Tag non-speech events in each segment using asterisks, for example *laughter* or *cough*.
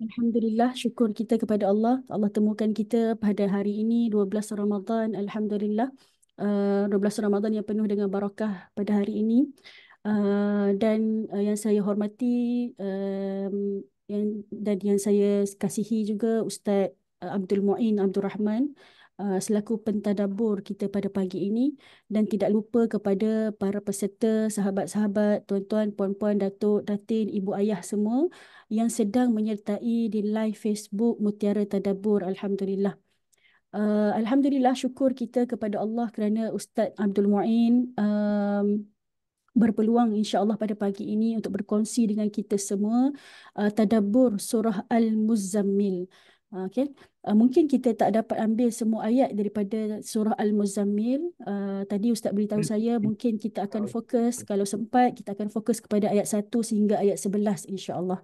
Alhamdulillah, syukur kita kepada Allah. Allah temukan kita pada hari ini 12 Ramadan. Alhamdulillah. Uh, 12 Ramadan yang penuh dengan barakah pada hari ini. Uh, dan uh, yang saya hormati um, yang, dan yang saya kasihi juga Ustaz uh, Abdul Muin Abdul Rahman uh, selaku pentadabur kita pada pagi ini dan tidak lupa kepada para peserta, sahabat-sahabat, tuan-tuan, puan-puan, datuk, datin, ibu ayah semua yang sedang menyertai di live Facebook Mutiara Tadabur. Alhamdulillah. Uh, Alhamdulillah syukur kita kepada Allah kerana Ustaz Abdul Muin um, berpeluang insya-Allah pada pagi ini untuk berkongsi dengan kita semua uh, tadabbur surah Al-Muzammil. Uh, okay. Uh, mungkin kita tak dapat ambil semua ayat daripada surah Al-Muzammil. Uh, tadi Ustaz beritahu saya mungkin kita akan fokus kalau sempat kita akan fokus kepada ayat 1 sehingga ayat 11 insya-Allah.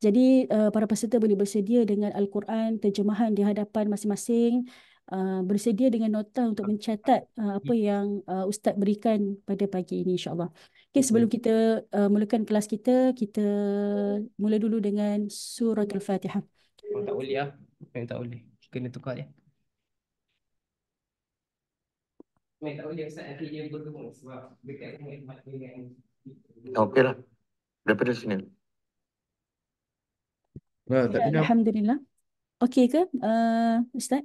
Jadi uh, para peserta boleh bersedia dengan Al-Quran terjemahan di hadapan masing-masing uh, bersedia dengan nota untuk mencatat uh, apa yang uh, ustaz berikan pada pagi ini insya-Allah. Okey sebelum kita uh, mulakan kelas kita kita mula dulu dengan surah Al-Fatihah. Oh, tak boleh ah. Yang tak boleh. Kena tukar ya. Mai tak boleh ustaz nanti dia bertemu sebab dekat dengan dengan Okeylah. Daripada sini. Ya, Alhamdulillah. Okey ke uh, Ustaz?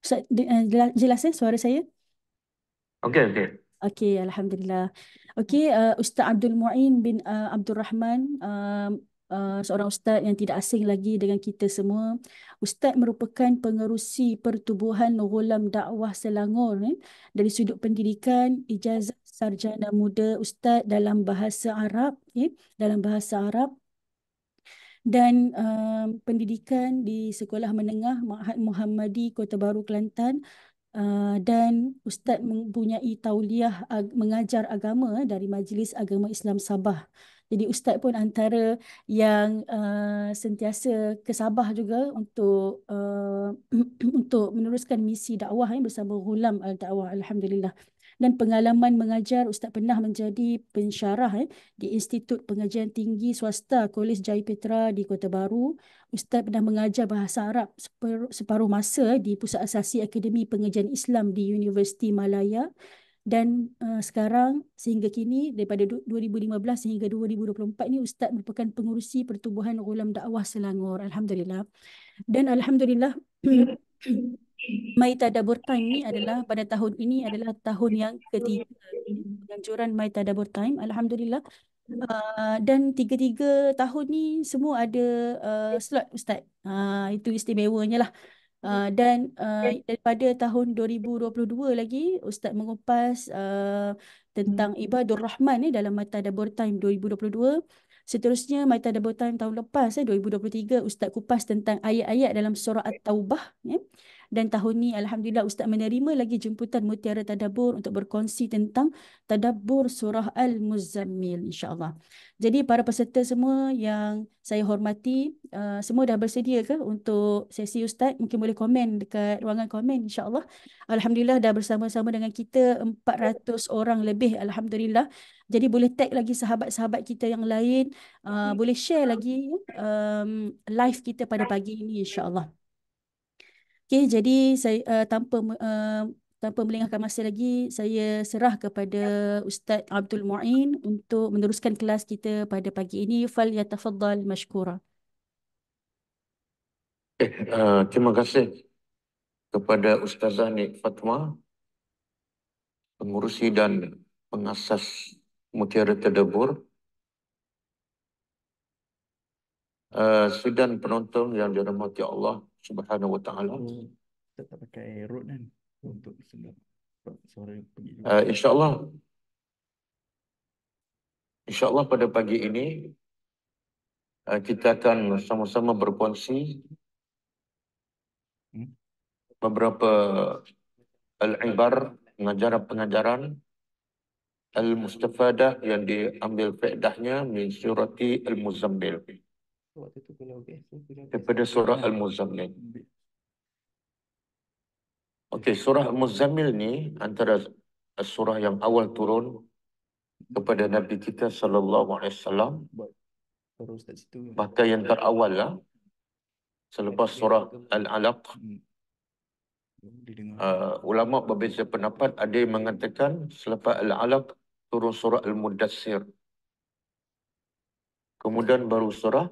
Ustaz uh, jelas, ya suara saya? Okey, okey. Okey, Alhamdulillah. Okey, uh, Ustaz Abdul Muin bin uh, Abdul Rahman, uh, uh, seorang ustaz yang tidak asing lagi dengan kita semua. Ustaz merupakan pengerusi pertubuhan Ghulam Dakwah Selangor eh, dari sudut pendidikan, ijazah sarjana muda ustaz dalam bahasa Arab, eh, dalam bahasa Arab dan uh, pendidikan di Sekolah Menengah Ma'had Muhammadi Kota Baru Kelantan uh, dan ustaz mempunyai tauliah ag- mengajar agama dari Majlis Agama Islam Sabah. Jadi ustaz pun antara yang uh, sentiasa ke Sabah juga untuk uh, *clears throat* untuk meneruskan misi dakwah eh, bersama Ghulam Al-Dakwah alhamdulillah dan pengalaman mengajar Ustaz pernah menjadi pensyarah eh, di Institut Pengajian Tinggi Swasta Kolej Jaya Petra di Kota Baru. Ustaz pernah mengajar bahasa Arab separuh masa di Pusat Asasi Akademi Pengajian Islam di Universiti Malaya dan uh, sekarang sehingga kini daripada 2015 hingga 2024 ni Ustaz merupakan pengurusi Pertubuhan Ulam Dakwah Selangor. Alhamdulillah. Dan Alhamdulillah *clears throat* My Tadabur Time ni adalah pada tahun ini adalah tahun yang ketiga penganjuran My Tadabur Time. Alhamdulillah. Uh, dan tiga-tiga tahun ni semua ada uh, slot Ustaz. Uh, itu istimewanya lah. Uh, dan uh, daripada tahun 2022 lagi Ustaz mengupas uh, tentang Ibadur Rahman ni dalam My Tadabur Time 2022. Seterusnya My Tadabur Time tahun lepas eh, 2023 Ustaz kupas tentang ayat-ayat dalam surah At-Taubah. Ya. Dan tahun ni Alhamdulillah Ustaz menerima lagi jemputan Mutiara Tadabur untuk berkongsi tentang Tadabur Surah Al-Muzammil insyaAllah. Jadi para peserta semua yang saya hormati, uh, semua dah bersedia ke untuk sesi Ustaz? Mungkin boleh komen dekat ruangan komen insyaAllah. Alhamdulillah dah bersama-sama dengan kita 400 orang lebih Alhamdulillah. Jadi boleh tag lagi sahabat-sahabat kita yang lain. Uh, boleh share lagi um, live kita pada pagi ini insyaAllah. Okey, jadi saya uh, tanpa uh, tanpa melengahkan masa lagi, saya serah kepada Ustaz Abdul Muin untuk meneruskan kelas kita pada pagi ini. Fal yatafaddal mashkura. Eh, uh, terima kasih kepada Ustazah Nik Fatma, pengurusi dan pengasas Mutiara Tadabur. Uh, sidang penonton yang dirahmati Allah, Subhanahu wa taala. Oh, tak pakai road kan untuk sedap suara pergi. Uh, insyaallah insyaallah pada pagi ini uh, kita akan sama-sama berkongsi hmm? beberapa al-ibar pengajaran-pengajaran al-mustafadah yang diambil faedahnya min surati al-muzammil daripada surah Al-Muzammil. Okey, surah Al-Muzammil ni antara surah yang awal turun kepada Nabi kita sallallahu alaihi wasallam. Bahkan yang terawal lah selepas surah Al-Alaq. Uh, ulama berbeza pendapat, ada yang mengatakan selepas Al-Alaq turun surah Al-Mudassir. Kemudian baru surah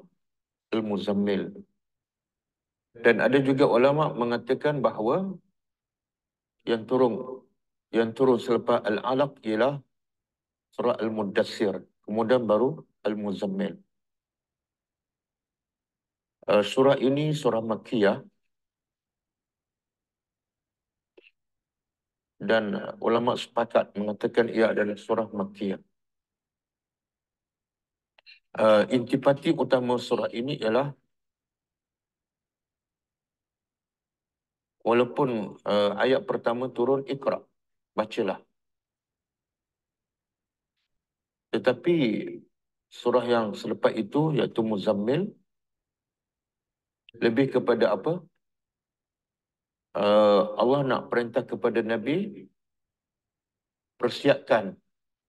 Al-Muzammil. Dan ada juga ulama mengatakan bahawa yang turun yang turun selepas Al-Alaq ialah surah Al-Mudassir. Kemudian baru Al-Muzammil. Uh, surah ini surah Makkiyah dan ulama sepakat mengatakan ia adalah surah Makkiyah. Uh, intipati utama surah ini ialah walaupun uh, ayat pertama turun ikra, bacalah. Tetapi surah yang selepas itu iaitu Muzammil lebih kepada apa? Uh, Allah nak perintah kepada Nabi persiapkan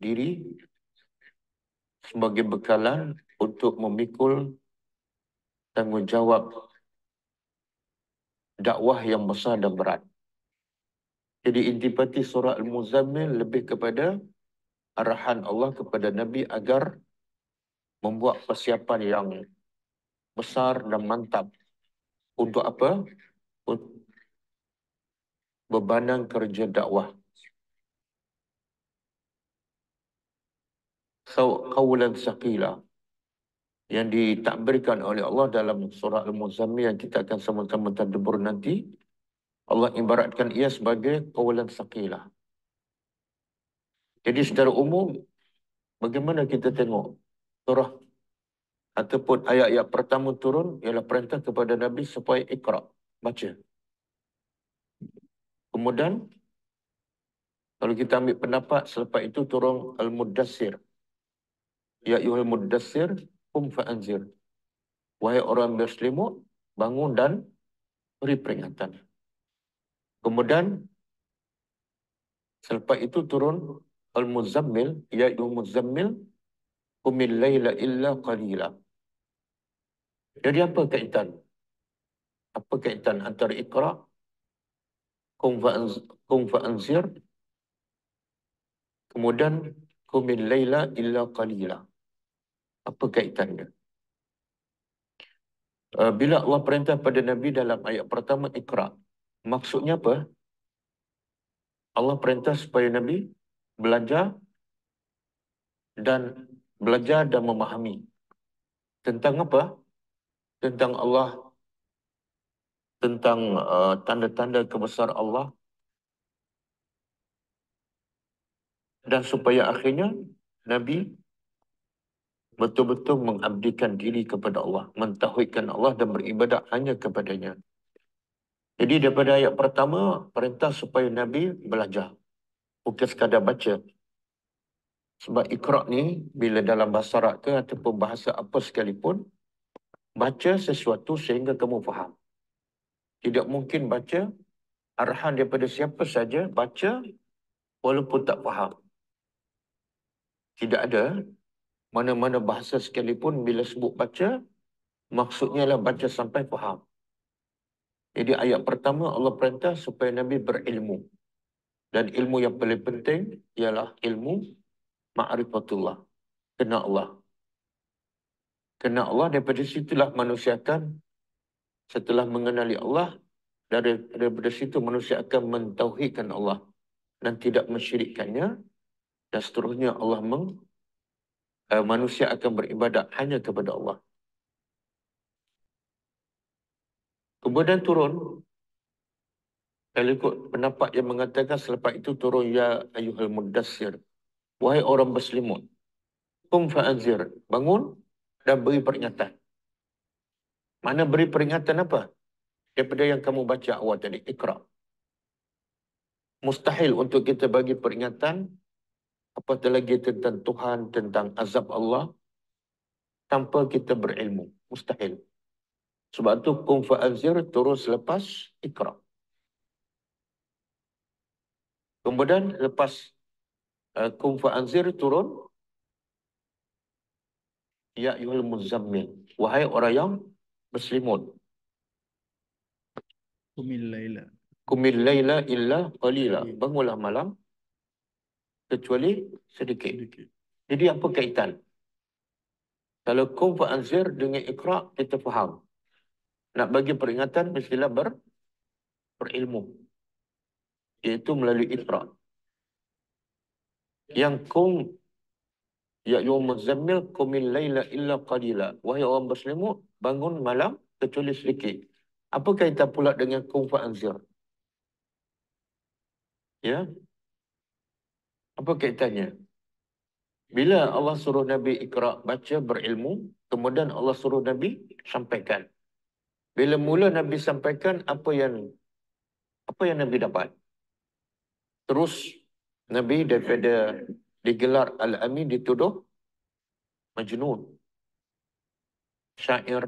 diri sebagai bekalan untuk memikul tanggungjawab dakwah yang besar dan berat. Jadi intipati surah Al-Muzammil lebih kepada arahan Allah kepada Nabi agar membuat persiapan yang besar dan mantap untuk apa? Bebanan kerja dakwah. Qawlan saqila yang ditakbirkan oleh Allah dalam surah Al-Muzammil yang kita akan sama-sama tadabbur nanti Allah ibaratkan ia sebagai qawlan saqila. Jadi secara umum bagaimana kita tengok surah ataupun ayat-ayat pertama turun ialah perintah kepada Nabi supaya ikra, baca. Kemudian, kalau kita ambil pendapat selepas itu turun Al-Muddassir. Ya yuhal Muddassir, kum fa'anzir. Wahai orang berselimut, bangun dan beri peringatan. Kemudian, selepas itu turun Al-Muzammil, ya yuhal Muzammil, kumil layla illa qalila. Jadi apa kaitan? Apa kaitan antara ikra, kum fa'anzir, kemudian kumil layla illa qalila. Apa kaitannya? Uh, bila Allah perintah pada Nabi dalam ayat pertama ikra, maksudnya apa? Allah perintah supaya Nabi belajar dan belajar dan memahami tentang apa? tentang Allah, tentang uh, tanda-tanda kebesar Allah. Dan supaya akhirnya Nabi betul-betul mengabdikan diri kepada Allah, mentauhidkan Allah dan beribadat hanya kepadanya. Jadi daripada ayat pertama, perintah supaya Nabi belajar. Bukan sekadar baca. Sebab ikrak ni, bila dalam bahasa Arab ke ataupun bahasa apa sekalipun, baca sesuatu sehingga kamu faham. Tidak mungkin baca arahan daripada siapa saja baca walaupun tak faham. Tidak ada mana-mana bahasa sekalipun bila sebut baca maksudnya adalah baca sampai faham. Jadi ayat pertama Allah perintah supaya Nabi berilmu. Dan ilmu yang paling penting ialah ilmu ma'rifatullah. Kenal Allah. Kerana Allah daripada situlah manusia akan setelah mengenali Allah dari daripada situ manusia akan mentauhidkan Allah dan tidak mensyirikkannya dan seterusnya Allah meng, uh, manusia akan beribadat hanya kepada Allah. Kemudian turun ikut pendapat yang mengatakan selepas itu turun ya ayuhal mudassir wahai orang berselimut kum fa'anzir bangun dan beri peringatan. Mana beri peringatan apa? Daripada yang kamu baca awal tadi, ikra. Mustahil untuk kita bagi peringatan apatah lagi tentang Tuhan, tentang azab Allah tanpa kita berilmu. Mustahil. Sebab tu kum fa'azir turun selepas ikra. Kemudian lepas uh, kum fa'azir turun Ya yuhul muzammil. Wahai orang yang berselimut. Kumil Laila. Kumil laila illa qalila. Qalil. Bangunlah malam kecuali sedikit. Sedikit. Jadi apa kaitan? Kalau kum fa anzir dengan ikra kita faham. Nak bagi peringatan mestilah ber berilmu. Iaitu melalui ikra. Yang kum ya yawm muzammil kumil laila illa qalila. Wahai orang berselimut, bangun malam kecuali sedikit. Apa kaitan pula dengan kum fa anzir? Ya. Apa kaitannya? Bila Allah suruh Nabi ikra baca berilmu, kemudian Allah suruh Nabi sampaikan. Bila mula Nabi sampaikan apa yang apa yang Nabi dapat. Terus Nabi daripada digelar Al-Amin dituduh majnun. Syair.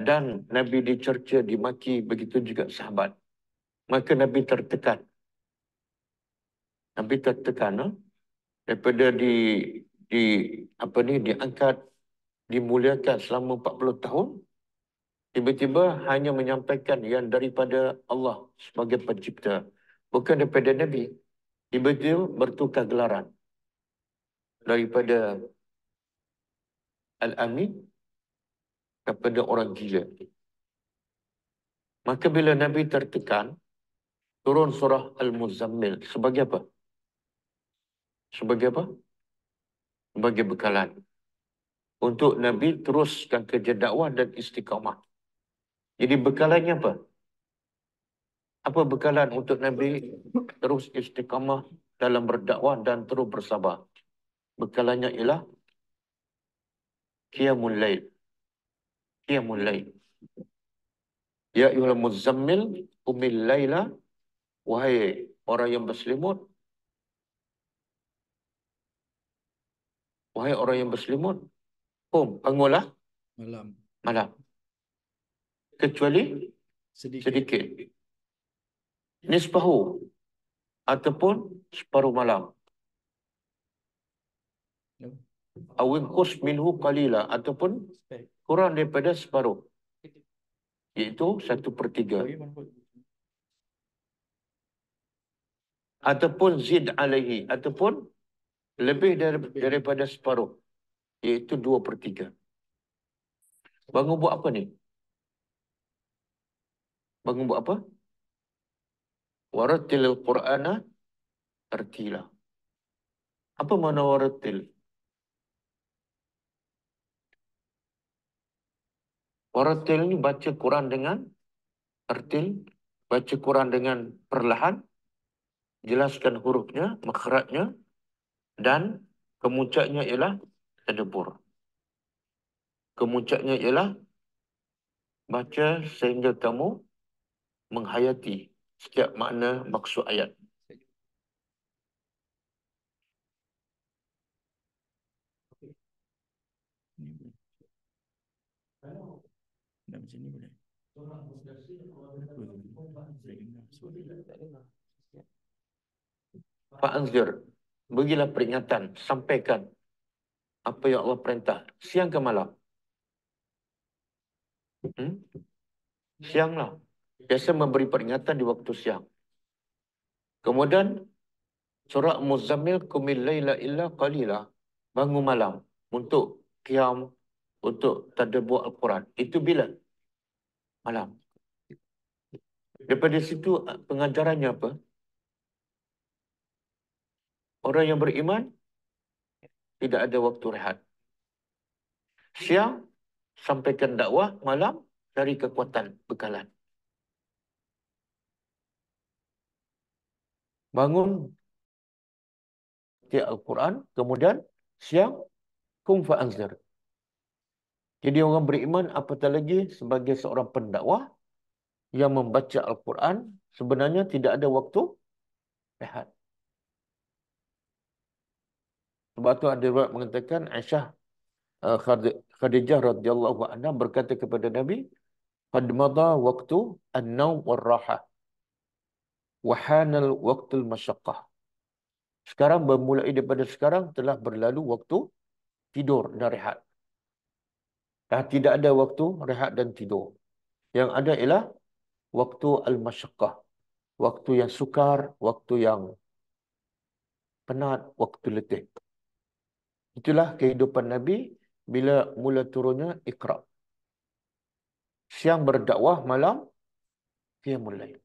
Dan Nabi dicerca, dimaki, begitu juga sahabat. Maka Nabi tertekan. Nabi tertekan. No? Daripada di di apa ni diangkat dimuliakan selama 40 tahun tiba-tiba hanya menyampaikan yang daripada Allah sebagai pencipta bukan daripada Nabi. Tiba-tiba bertukar gelaran. Daripada Al-Amin kepada orang gila. Maka bila Nabi tertekan turun surah Al-Muzammil. Sebagai apa? Sebagai apa? Sebagai bekalan. Untuk Nabi teruskan kerja dakwah dan istiqamah. Jadi bekalannya apa? Apa bekalan untuk Nabi terus istiqamah dalam berdakwah dan terus bersabar? Bekalannya ialah Qiyamul Lail. Qiyamul Lail. Ya ayyuhal muzammil umil laila wahai orang yang berselimut wahai orang yang berselimut Qum, bangunlah Malam. malam. Kecuali Sedikit. sedikit. Nisbahu ataupun separuh malam. No. Awin kus minhu qalila ataupun kurang daripada separuh. Iaitu satu per tiga. Ataupun zid alaihi ataupun lebih dari, daripada separuh. Iaitu dua per tiga. Bangun buat apa ni? Bangun buat apa? Waratil Qur'ana tartila. Apa makna waratil? Waratil ni baca Quran dengan tartil, baca Quran dengan perlahan, jelaskan hurufnya, makhrajnya dan kemuncaknya ialah tadabbur. Kemuncaknya ialah baca sehingga kamu menghayati setiap makna maksud ayat. Nak macam ni boleh. Fa'anzir. Berilah peringatan. Sampaikan apa yang Allah perintah. Siang ke malam? Hmm? Siang lah. Biasa memberi peringatan di waktu siang. Kemudian, surah Muzammil kumil layla illa qalila. Bangun malam untuk qiyam, untuk tadabbur Al-Quran. Itu bila? Malam. Daripada situ pengajarannya apa? Orang yang beriman tidak ada waktu rehat. Siang sampaikan dakwah, malam cari kekuatan bekalan. Bangun tiap Al-Quran, kemudian siang kum fa'anzir. Jadi orang beriman apatah lagi sebagai seorang pendakwah yang membaca Al-Quran sebenarnya tidak ada waktu rehat. Sebab tu ada riwayat mengatakan Aisyah uh, Khadijah radhiyallahu anha berkata kepada Nabi, "Qad madha waqtu an-naum war-raha wa hanal waqtul masyaqqah." Sekarang bermulai daripada sekarang telah berlalu waktu tidur dan rehat. Dan tidak ada waktu rehat dan tidur. Yang ada ialah waktu al-masyaqqah. Waktu yang sukar, waktu yang penat, waktu letih. Itulah kehidupan Nabi bila mula turunnya Iqra. Siang berdakwah, malam qiyamul lail.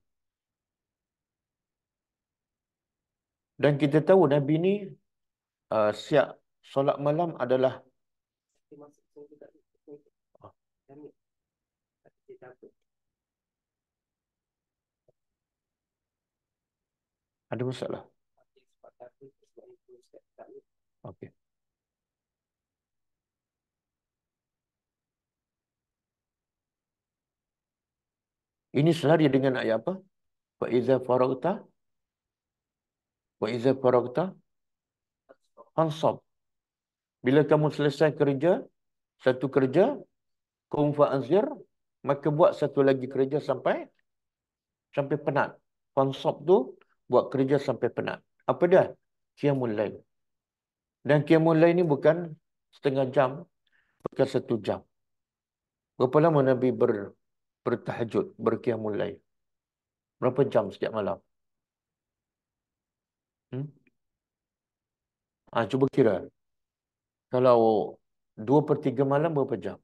Dan kita tahu Nabi ni uh, siap solat malam adalah. Ah. Ada masalah. Okey. Ini selari dengan ayat apa? Wa iza faragta wa iza faragta fansab. Bila kamu selesai kerja, satu kerja, kum fa anzir, maka buat satu lagi kerja sampai sampai penat. Fansab tu buat kerja sampai penat. Apa dia? Qiyamul lail. Dan qiyamul lail ni bukan setengah jam, bukan satu jam. Berapa lama Nabi ber, bertahajud, berqiyamul? Berapa jam setiap malam? Hmm? Ah, cuba kira. Kalau dua per tiga malam berapa jam?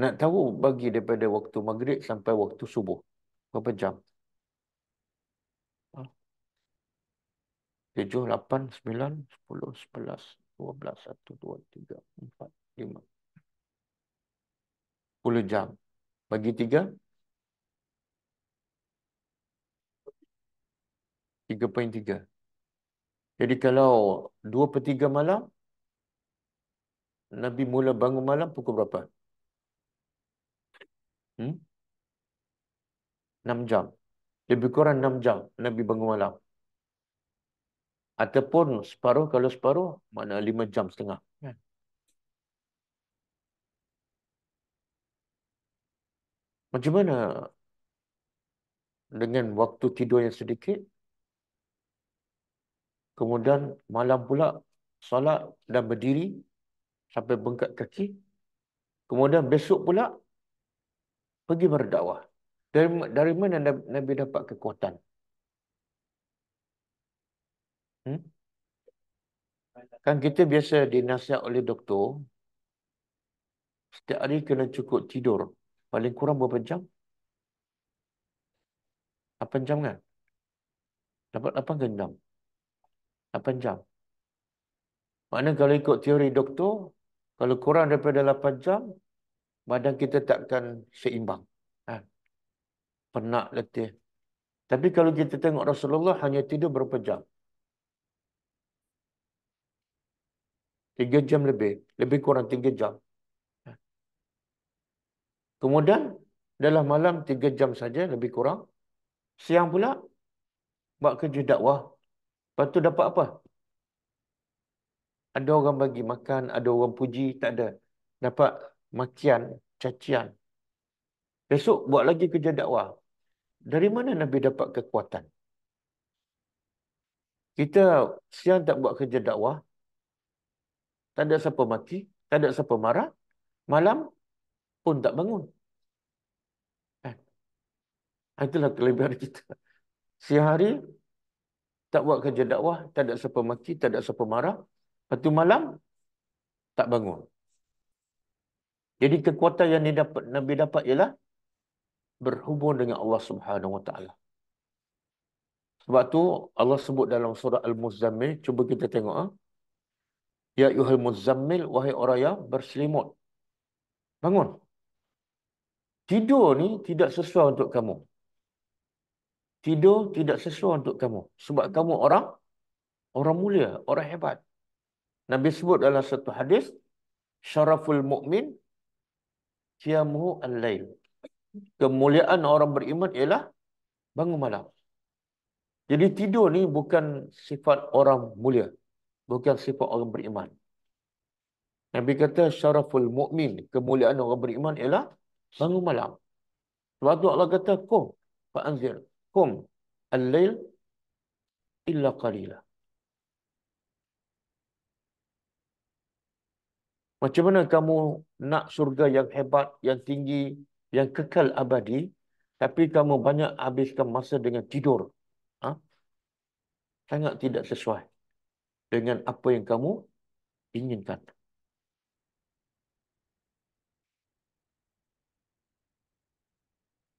Nak tahu bagi daripada waktu maghrib sampai waktu subuh. Berapa jam? Ah. Tujuh, lapan, sembilan, sepuluh, sebelas, dua belas, satu, dua, tiga, empat, lima. Sepuluh jam. Bagi tiga? Tiga poin tiga. Jadi kalau dua per tiga malam, Nabi mula bangun malam pukul berapa? Hmm? 6 jam. Lebih kurang 6 jam Nabi bangun malam. Ataupun separuh, kalau separuh, mana 5 jam setengah. Kan? Macam mana dengan waktu tidur yang sedikit, kemudian malam pula solat dan berdiri sampai bengkak kaki, kemudian besok pula pergi berdakwah. Dari, dari mana Nabi, dapat kekuatan? Hmm? Kan kita biasa dinasihat oleh doktor, setiap hari kena cukup tidur. Paling kurang berapa jam? 8 jam kan? Dapat 8 ke 6? 8 jam. Maknanya kalau ikut teori doktor, kalau kurang daripada 8 jam, badan kita takkan seimbang. Ha. Penat, letih. Tapi kalau kita tengok Rasulullah hanya tidur berapa jam? Tiga jam lebih. Lebih kurang tiga jam. Ha. Kemudian, dalam malam tiga jam saja lebih kurang. Siang pula, buat kerja dakwah. Lepas tu dapat apa? Ada orang bagi makan, ada orang puji, tak ada. Dapat makian, cacian. Besok buat lagi kerja dakwah. Dari mana Nabi dapat kekuatan? Kita siang tak buat kerja dakwah. Tak ada siapa mati. Tak ada siapa marah. Malam pun tak bangun. Eh. Itulah kelebihan kita. Siang hari tak buat kerja dakwah. Tak ada siapa mati. Tak ada siapa marah. Lepas tu malam tak bangun. Jadi kekuatan yang didapat, Nabi dapat ialah berhubung dengan Allah Subhanahu Wa Taala. Sebab tu Allah sebut dalam surah Al-Muzammil, cuba kita tengok ah. Ya yuhal muzammil wahai orang yang berselimut. Bangun. Tidur ni tidak sesuai untuk kamu. Tidur tidak sesuai untuk kamu sebab kamu orang orang mulia, orang hebat. Nabi sebut dalam satu hadis syaraful mukmin qiyamuhu al-lail. Kemuliaan orang beriman ialah bangun malam. Jadi tidur ni bukan sifat orang mulia. Bukan sifat orang beriman. Nabi kata syaraful mukmin, kemuliaan orang beriman ialah bangun malam. Sebab tu Allah kata kum fa'anzir hum al-lail illa qalila. Macam mana kamu nak syurga yang hebat, yang tinggi, yang kekal abadi, tapi kamu banyak habiskan masa dengan tidur. Ha? Sangat tidak sesuai dengan apa yang kamu inginkan.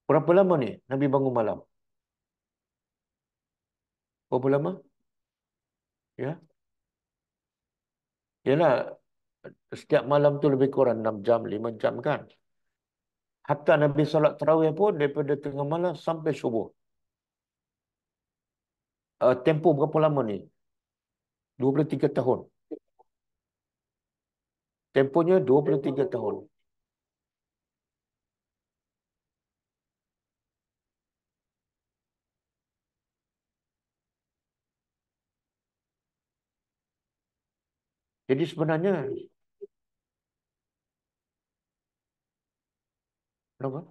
Berapa lama ni Nabi bangun malam? Berapa lama? Ya. Yalah, setiap malam tu lebih kurang 6 jam, 5 jam kan? Hatta Nabi solat tarawih pun daripada tengah malam sampai subuh. Uh, tempoh berapa lama ni? 23 tahun. Tempohnya 23 tahun. Jadi sebenarnya Kenapa?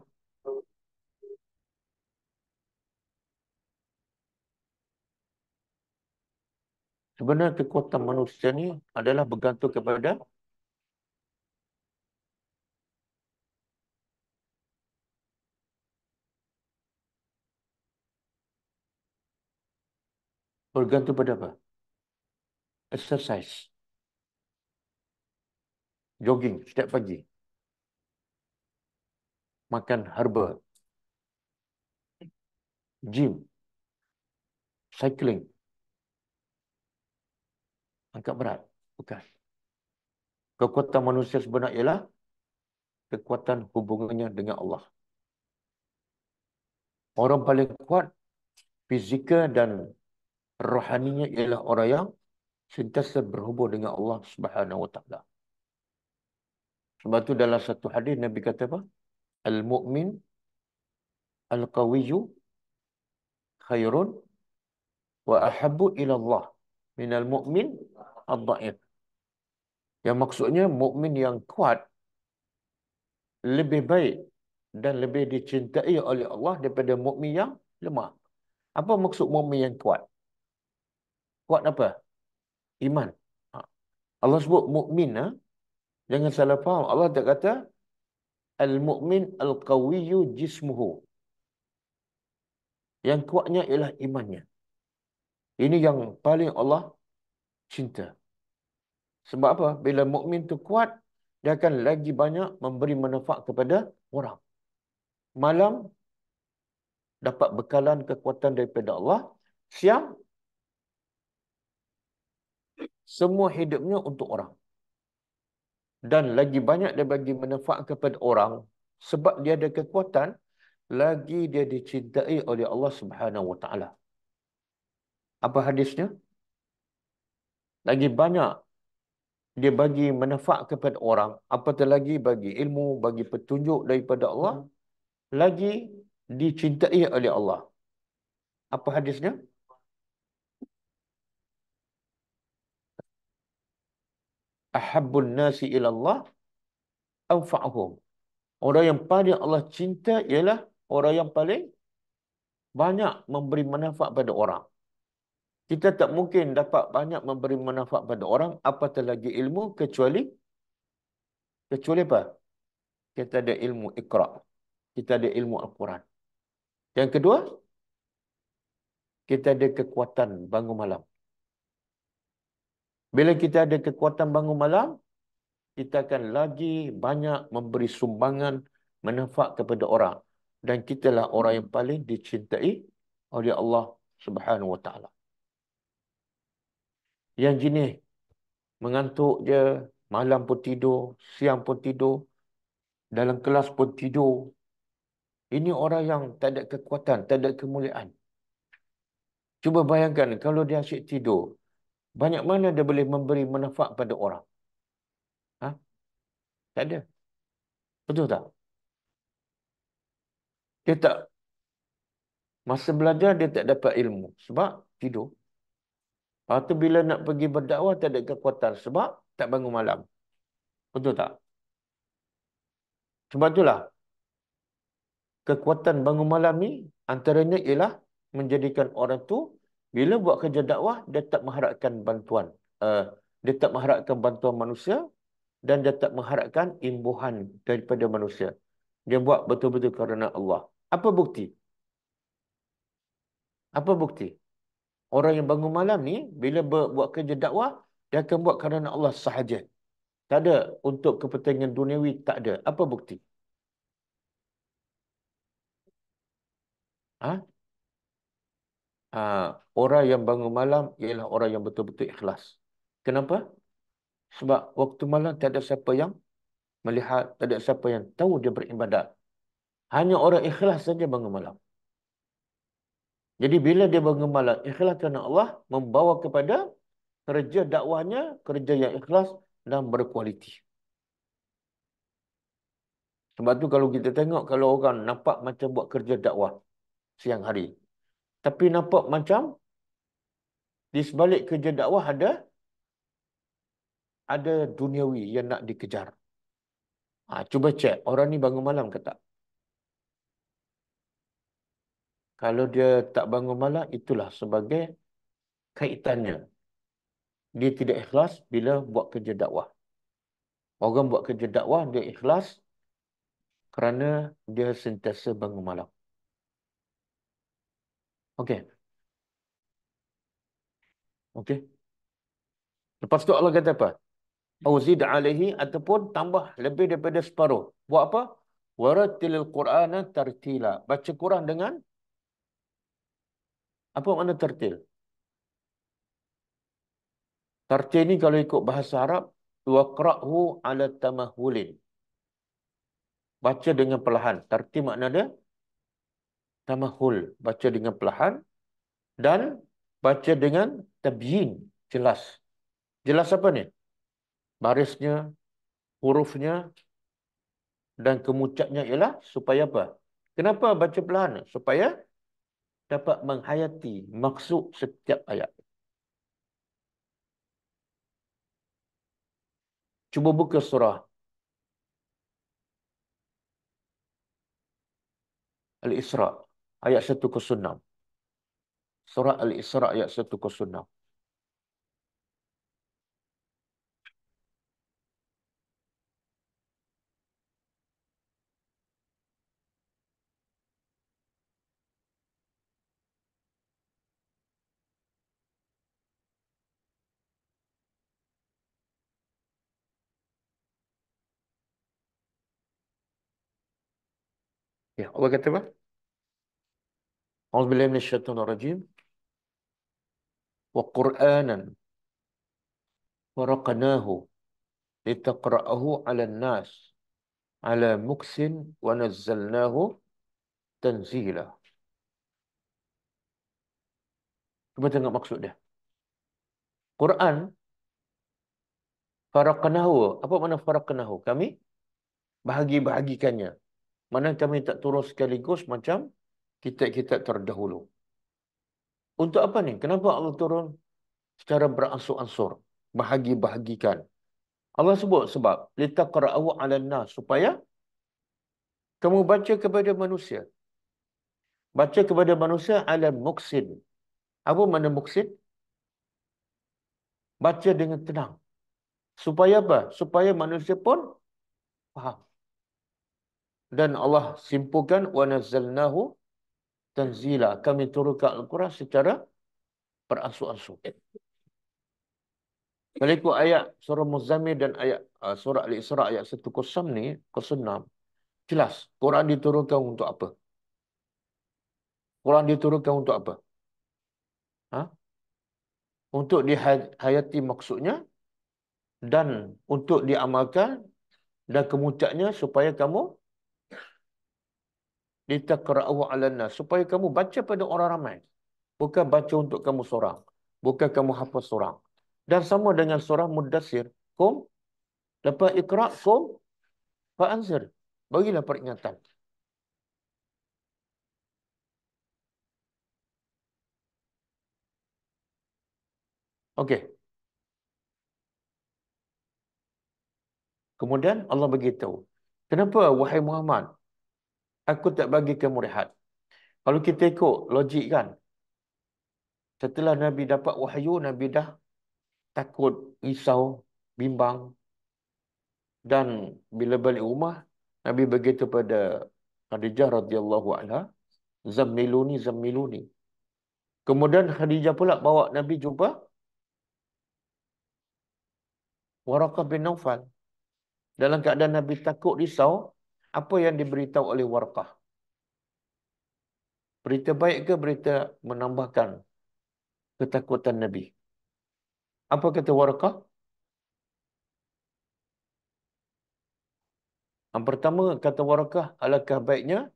Sebenarnya kekuatan manusia ni adalah bergantung kepada bergantung pada apa? Exercise. Jogging setiap pagi. Makan herba. Gym. Cycling. Angkat berat. Bukan. Kekuatan manusia sebenar ialah kekuatan hubungannya dengan Allah. Orang paling kuat fizikal dan rohaninya ialah orang yang sentiasa berhubung dengan Allah Subhanahu Wa Taala. Sebab tu dalam satu hadis Nabi kata apa? Al-mu'min al-qawiyyu khairun wa ahabbu ila Allah minal mu'min ad-da'if. Yang maksudnya mukmin yang kuat lebih baik dan lebih dicintai oleh Allah daripada mukmin yang lemah. Apa maksud mukmin yang kuat? Kuat apa? Iman. Ha. Allah sebut mukmin ha? Jangan salah faham. Allah tak kata al-mu'min al-qawiyyu jismuhu. Yang kuatnya ialah imannya. Ini yang paling Allah cinta. Sebab apa? Bila mukmin tu kuat, dia akan lagi banyak memberi manfaat kepada orang. Malam dapat bekalan kekuatan daripada Allah. Siang semua hidupnya untuk orang. Dan lagi banyak dia bagi manfaat kepada orang sebab dia ada kekuatan, lagi dia dicintai oleh Allah Subhanahu Wa Taala. Apa hadisnya? Lagi banyak dia bagi manfaat kepada orang, apatah lagi bagi ilmu, bagi petunjuk daripada Allah, lagi dicintai oleh Allah. Apa hadisnya? Ahabbun nasi ila Allah anfa'uhum. Orang yang paling Allah cinta ialah orang yang paling banyak memberi manfaat pada orang. Kita tak mungkin dapat banyak memberi manfaat pada orang apatah lagi ilmu kecuali kecuali apa? Kita ada ilmu Iqra. Kita ada ilmu Al-Quran. Yang kedua, kita ada kekuatan bangun malam. Bila kita ada kekuatan bangun malam, kita akan lagi banyak memberi sumbangan manfaat kepada orang. Dan kitalah orang yang paling dicintai oleh Allah Subhanahu Taala. Yang jenis mengantuk je, malam pun tidur, siang pun tidur, dalam kelas pun tidur. Ini orang yang tak ada kekuatan, tak ada kemuliaan. Cuba bayangkan kalau dia asyik tidur, banyak mana dia boleh memberi manfaat pada orang? Ha? Tak ada. Betul tak? Dia tak. Masa belajar dia tak dapat ilmu. Sebab tidur. Tu bila nak pergi berdakwah tak ada kekuatan. Sebab tak bangun malam. Betul tak? Sebab itulah. Kekuatan bangun malam ni antaranya ialah menjadikan orang tu bila buat kerja dakwah, dia tak mengharapkan bantuan. Uh, dia tak mengharapkan bantuan manusia. dan dia tak mengharapkan imbuhan daripada manusia. Dia buat betul-betul kerana Allah. Apa bukti? Apa bukti? Orang yang bangun malam ni, bila buat kerja dakwah, dia akan buat kerana Allah sahaja. Tak ada untuk kepentingan duniawi, tak ada. Apa bukti? Ha? Ha, orang yang bangun malam ialah orang yang betul-betul ikhlas. Kenapa? Sebab waktu malam tak ada siapa yang melihat, tak ada siapa yang tahu dia beribadat. Hanya orang ikhlas saja bangun malam. Jadi bila dia bangun malam, ikhlas kerana Allah membawa kepada kerja dakwahnya, kerja yang ikhlas dan berkualiti. Sebab tu kalau kita tengok, kalau orang nampak macam buat kerja dakwah siang hari. Tapi nampak macam di sebalik kerja dakwah ada ada duniawi yang nak dikejar. Ha, cuba cek, orang ni bangun malam ke tak? Kalau dia tak bangun malam, itulah sebagai kaitannya. Dia tidak ikhlas bila buat kerja dakwah. Orang buat kerja dakwah, dia ikhlas kerana dia sentiasa bangun malam. Okey. Okey. Lepas tu Allah kata apa? Auzid alaihi ataupun tambah lebih daripada separuh. Buat apa? Waratilil Qur'ana tartila. Baca Quran dengan apa makna tertil? Tertil ni kalau ikut bahasa Arab, waqra'hu ala tamahulin. Baca dengan perlahan. Tertil makna dia tamahul. Baca dengan perlahan dan baca dengan tabyin. Jelas. Jelas apa ni? Barisnya, hurufnya dan kemucapnya ialah supaya apa? Kenapa baca perlahan? Supaya dapat menghayati maksud setiap ayat. Cuba buka surah Al-Isra ayat 106. Surah Al-Isra ayat 106. Ya, Allah kata apa? A'udzubillahi minasyaitonir rajim. Wa Qur'anan faraqnahu litaqra'ahu 'alan nas 'ala muksin wa nazzalnahu tanzila. Cuba tengok maksud dia. Quran faraqnahu. Apa makna faraqnahu? Kami bahagi-bahagikannya mana kami tak turun sekaligus macam kitab-kitab terdahulu. Untuk apa ni? Kenapa Allah turun secara beransur-ansur? Bahagi-bahagikan. Allah sebut sebab litaqra'u 'alan nas supaya kamu baca kepada manusia. Baca kepada manusia ala muksin. Apa makna muksin? Baca dengan tenang. Supaya apa? Supaya manusia pun faham dan Allah simpulkan wa nazzalnahu tanzila kami turunkan al-Quran secara beransur-ansur kalau ikut ayat surah Muzammil dan ayat uh, surah Al-Isra ayat 106 ni 06 jelas Quran diturunkan untuk apa? Quran diturunkan untuk apa? Ha? untuk dihayati maksudnya dan untuk diamalkan dan kemucaknya supaya kamu litaqra'u 'alan nas supaya kamu baca pada orang ramai. Bukan baca untuk kamu seorang. Bukan kamu hafaz seorang. Dan sama dengan surah mudassir. Kum lepas iqra kum fa anzir. Bagilah peringatan. Okey. Kemudian Allah beritahu, kenapa wahai Muhammad aku tak bagi kamu rehat. Kalau kita ikut logik kan, setelah Nabi dapat wahyu, Nabi dah takut, risau, bimbang. Dan bila balik rumah, Nabi berkata pada Khadijah radhiyallahu anha, Zammiluni, Zammiluni. Kemudian Khadijah pula bawa Nabi jumpa Waraqah bin Naufal. Dalam keadaan Nabi takut risau, apa yang diberitahu oleh Waraqah? Berita baik ke berita menambahkan ketakutan Nabi? Apa kata Waraqah? Yang pertama kata Warakah, alangkah baiknya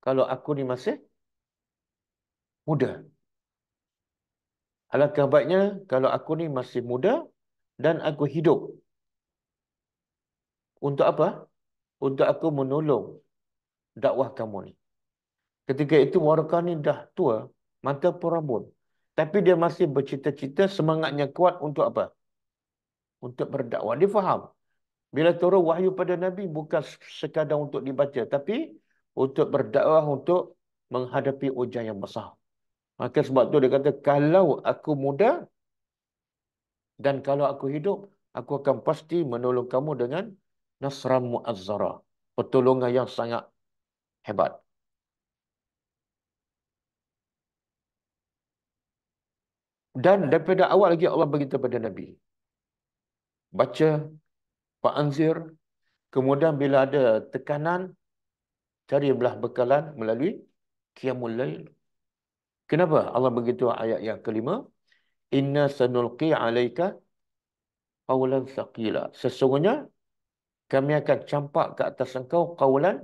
kalau aku ni masih muda. Alangkah baiknya kalau aku ni masih muda dan aku hidup. Untuk apa? Untuk aku menolong dakwah kamu ni. Ketika itu Warakah ni dah tua, mata perambun. Tapi dia masih bercita-cita, semangatnya kuat untuk apa? Untuk berdakwah. Dia faham. Bila turun wahyu pada Nabi bukan sekadar untuk dibaca tapi untuk berdakwah untuk menghadapi ujian yang besar. Maka sebab tu dia kata kalau aku muda dan kalau aku hidup aku akan pasti menolong kamu dengan nasran muazzara. Pertolongan yang sangat hebat. Dan daripada awal lagi Allah beritahu pada Nabi. Baca Pak Anzir. Kemudian bila ada tekanan, cari belah bekalan melalui Qiyamul Lail. Kenapa Allah begitu ayat yang kelima? Inna sanulqi alaika qawlan saqila. Sesungguhnya kami akan campak ke atas engkau qawlan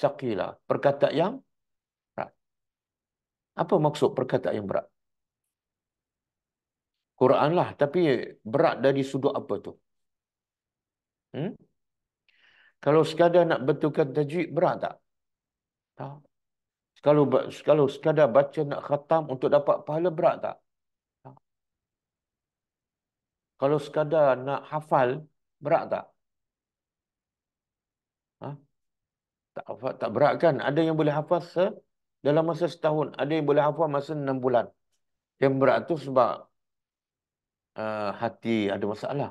saqila. Perkataan yang berat. Apa maksud perkataan yang berat? Quran lah. Tapi berat dari sudut apa tu? Hmm? Kalau sekadar nak betulkan tajwid berat tak? Tak. Kalau kalau sekadar baca nak khatam untuk dapat pahala berat tak? tak. Kalau sekadar nak hafal berat tak? Ha? Tak tak berat kan? Ada yang boleh hafal se dalam masa setahun, ada yang boleh hafal masa enam bulan. Yang berat tu sebab uh, hati ada masalah.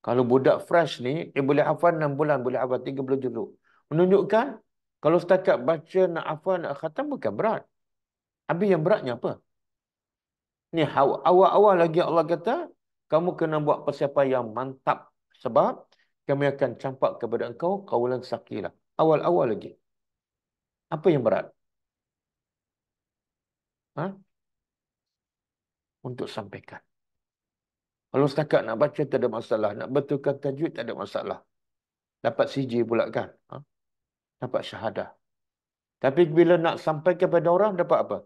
Kalau budak fresh ni, dia boleh hafal 6 bulan, boleh hafal 30 juzuk. Menunjukkan, kalau setakat baca, nak hafal, nak khatam, bukan berat. Habis yang beratnya apa? Ni awal-awal lagi Allah kata, kamu kena buat persiapan yang mantap. Sebab kami akan campak kepada engkau kawalan sakilah. Awal-awal lagi. Apa yang berat? Ha? Untuk sampaikan. Kalau setakat nak baca tak ada masalah. Nak betulkan tajwid tak ada masalah. Dapat CJ pula kan. Ha? Dapat syahadah. Tapi bila nak sampai kepada orang dapat apa?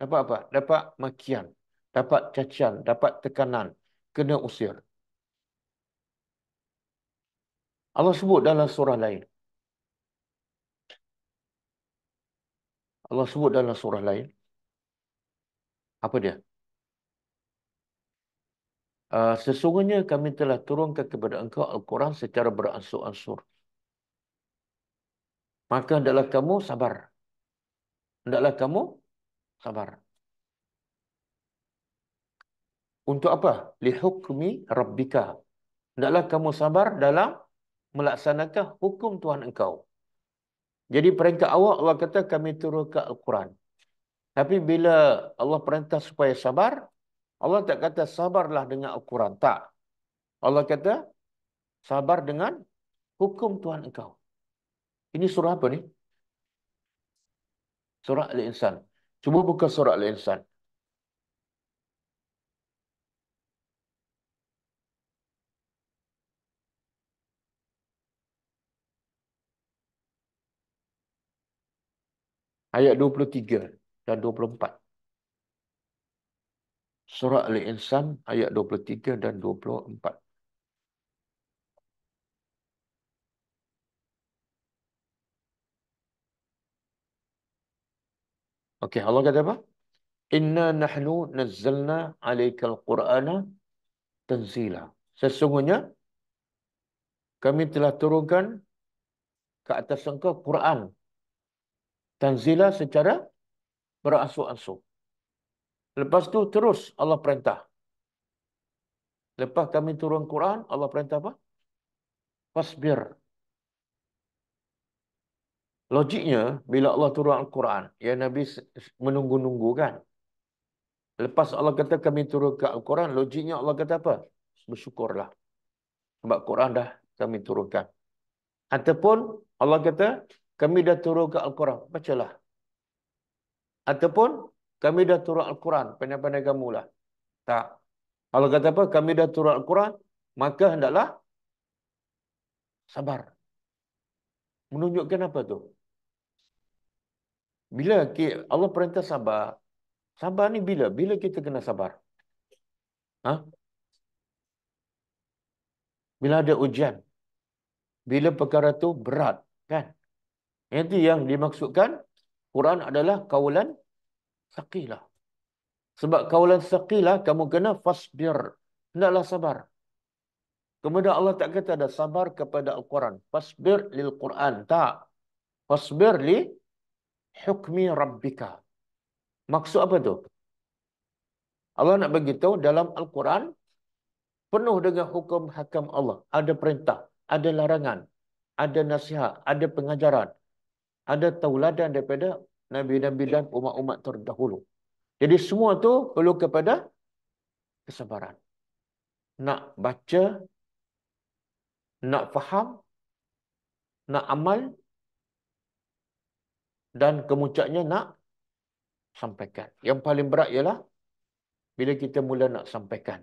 Dapat apa? Dapat makian. Dapat cacian. Dapat tekanan. Kena usir. Allah sebut dalam surah lain. Allah sebut dalam surah lain. Apa dia? Uh, sesungguhnya kami telah turunkan kepada engkau Al-Quran secara beransur-ansur. Maka adalah kamu sabar. Hendaklah kamu sabar. Untuk apa? Lihukmi rabbika. Hendaklah kamu sabar dalam melaksanakan hukum Tuhan engkau. Jadi peringkat awal Allah kata kami turunkan Al-Quran. Tapi bila Allah perintah supaya sabar, Allah tak kata sabarlah dengan Al-Quran. Tak. Allah kata sabar dengan hukum Tuhan engkau. Ini surah apa ni? Surah Al-Insan. Cuba buka surah Al-Insan. Ayat 23 dan 24. Surah Al-Insan ayat 23 dan 24. Okey, Allah kata apa? Inna nahnu nazzalna alaikal qur'ana tanzila. Sesungguhnya kami telah turunkan ke atas engkau Quran tanzila secara beransur-ansur. Lepas tu terus Allah perintah. Lepas kami turun Quran, Allah perintah apa? Fasbir. Logiknya, bila Allah turun Al-Quran, ya Nabi menunggu-nunggu kan? Lepas Allah kata kami turun ke Al-Quran, logiknya Allah kata apa? Bersyukurlah. Sebab Quran dah kami turunkan. Ataupun Allah kata, kami dah turun ke Al-Quran, bacalah. Ataupun kami dah turun Al-Quran, pandai-pandai kamu lah. Tak. Allah kata apa? Kami dah turun Al-Quran, maka hendaklah sabar. Menunjukkan apa tu? Bila Allah perintah sabar, sabar ni bila? Bila kita kena sabar? Ha? Bila ada ujian. Bila perkara tu berat. Kan? Itu yang dimaksudkan Quran adalah kawalan saqilah. Sebab kawalan saqilah kamu kena fasbir. Hendaklah sabar. Kemudian Allah tak kata ada sabar kepada Al-Quran. Fasbir lil Quran. Tak. Fasbir li hukmi rabbika. Maksud apa tu? Allah nak beritahu dalam Al-Quran penuh dengan hukum hakam Allah. Ada perintah, ada larangan, ada nasihat, ada pengajaran, ada tauladan daripada Nabi-Nabi dan umat-umat terdahulu. Jadi semua tu perlu kepada kesabaran. Nak baca, nak faham, nak amal, dan kemuncaknya nak sampaikan. Yang paling berat ialah bila kita mula nak sampaikan.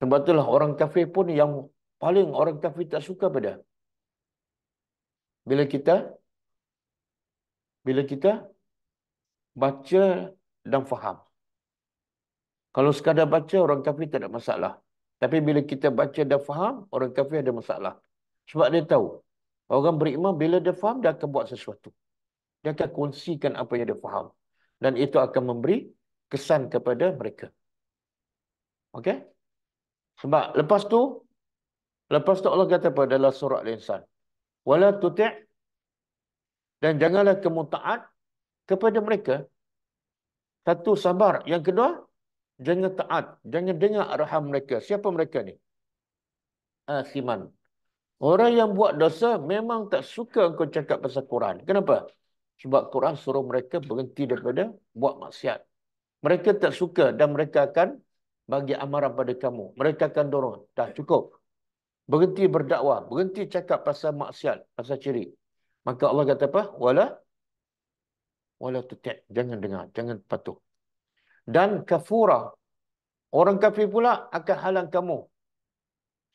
Sebab itulah orang kafir pun yang paling orang kafir tak suka pada. Bila kita bila kita baca dan faham. Kalau sekadar baca, orang kafir tak ada masalah. Tapi bila kita baca dan faham, orang kafir ada masalah. Sebab dia tahu, orang beriman bila dia faham, dia akan buat sesuatu. Dia akan kongsikan apa yang dia faham. Dan itu akan memberi kesan kepada mereka. Okey? Sebab lepas tu, lepas tu Allah kata pada dalam surah Al-Insan. Wala tuti' dan janganlah kamu taat kepada mereka. Satu sabar. Yang kedua, jangan taat. Jangan dengar arahan mereka. Siapa mereka ni? Asiman. Orang yang buat dosa memang tak suka kau cakap pasal Quran. Kenapa? Sebab Quran suruh mereka berhenti daripada buat maksiat. Mereka tak suka dan mereka akan bagi amaran pada kamu. Mereka akan dorong. Dah cukup. Berhenti berdakwah. Berhenti cakap pasal maksiat. Pasal ciri. Maka Allah kata apa? Wala. Wala tuti' Jangan dengar. Jangan patuh. Dan kafura. Orang kafir pula akan halang kamu.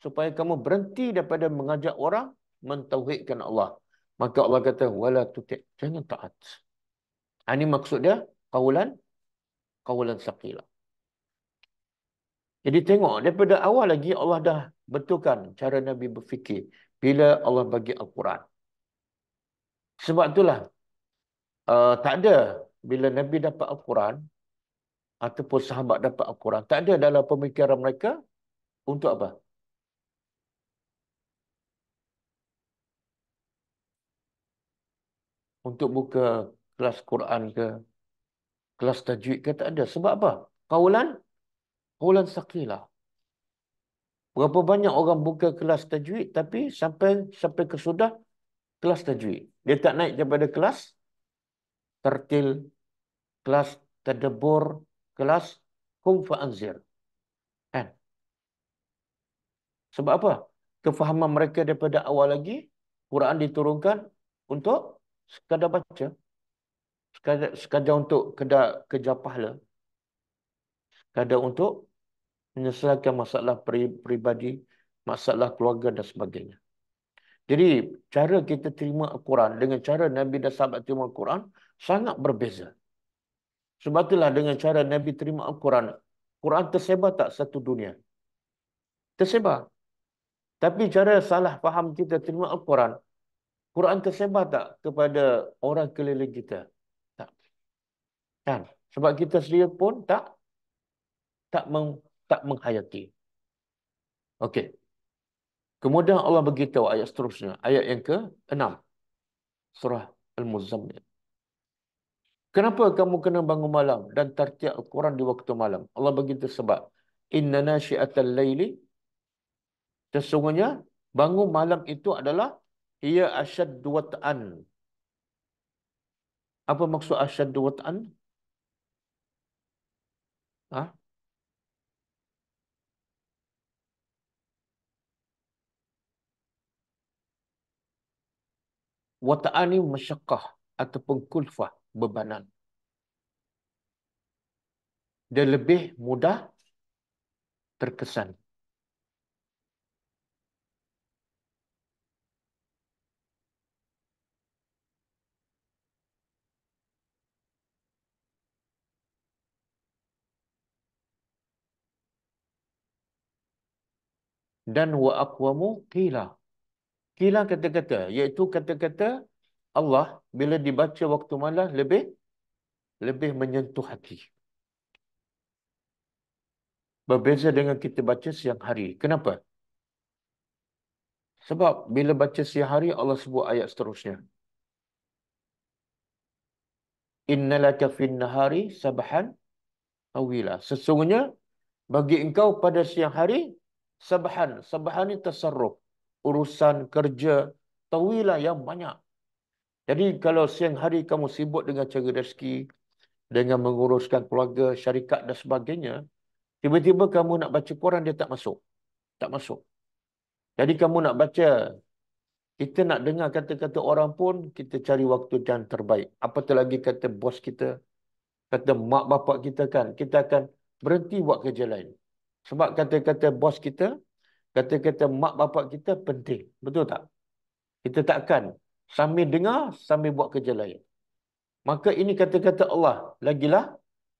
Supaya kamu berhenti daripada mengajak orang mentauhidkan Allah. Maka Allah kata, wala tuti' Jangan taat. Ini maksud dia, kawalan, kawalan saqila. Jadi tengok, daripada awal lagi Allah dah betulkan cara Nabi berfikir. Bila Allah bagi Al-Quran. Sebab itulah, uh, tak ada bila Nabi dapat Al-Quran, ataupun sahabat dapat Al-Quran, tak ada dalam pemikiran mereka untuk apa? Untuk buka kelas Quran ke, kelas tajwid ke, tak ada. Sebab apa? Kaulan, kaulan sakilah. Berapa banyak orang buka kelas tajwid, tapi sampai sampai ke sudah kelas tajwid. Dia tak naik daripada kelas tertil, kelas tadabur, kelas kum fa'anzir. Kan? Sebab apa? Kefahaman mereka daripada awal lagi, Quran diturunkan untuk sekadar baca. Sekadar, sekadar untuk kedar, kejar pahala. Sekadar untuk menyelesaikan masalah peribadi, masalah keluarga dan sebagainya. Jadi, cara kita terima Al-Quran dengan cara Nabi dan sahabat terima Al-Quran sangat berbeza. Sebab itulah dengan cara Nabi terima Al-Quran, Quran tersebar tak satu dunia? Tersebar. Tapi cara salah faham kita terima Al-Quran, Quran tersebar tak kepada orang keliling kita? Tak. Kan? Sebab kita sendiri pun tak tak tak menghayati. Okey. Kemudian Allah beritahu ayat seterusnya. Ayat yang ke-6. Surah Al-Muzammil. Kenapa kamu kena bangun malam dan tertiap Al-Quran di waktu malam? Allah begitu sebab. Inna nasyi'atal layli. Sesungguhnya bangun malam itu adalah ia asyaddu wat'an. Apa maksud asyaddu wat'an? Ha? Wata'an ni masyakkah ataupun kulfah bebanan. Dia lebih mudah terkesan. Dan wa aqwamu qila. Qila kata-kata, iaitu kata-kata Allah bila dibaca waktu malam lebih lebih menyentuh hati. Berbeza dengan kita baca siang hari. Kenapa? Sebab bila baca siang hari Allah sebut ayat seterusnya. Innalaka fin nahari sabahan awila. Sesungguhnya bagi engkau pada siang hari sabahan. Sabahan ni tasarruf. Urusan kerja tawila yang banyak. Jadi kalau siang hari kamu sibuk dengan cari rezeki, dengan menguruskan keluarga, syarikat dan sebagainya, tiba-tiba kamu nak baca Quran, dia tak masuk. Tak masuk. Jadi kamu nak baca, kita nak dengar kata-kata orang pun, kita cari waktu yang terbaik. Apatah lagi kata bos kita, kata mak bapak kita kan, kita akan berhenti buat kerja lain. Sebab kata-kata bos kita, kata-kata mak bapak kita penting. Betul tak? Kita takkan sambil dengar, sambil buat kerja lain. Maka ini kata-kata Allah. Lagilah,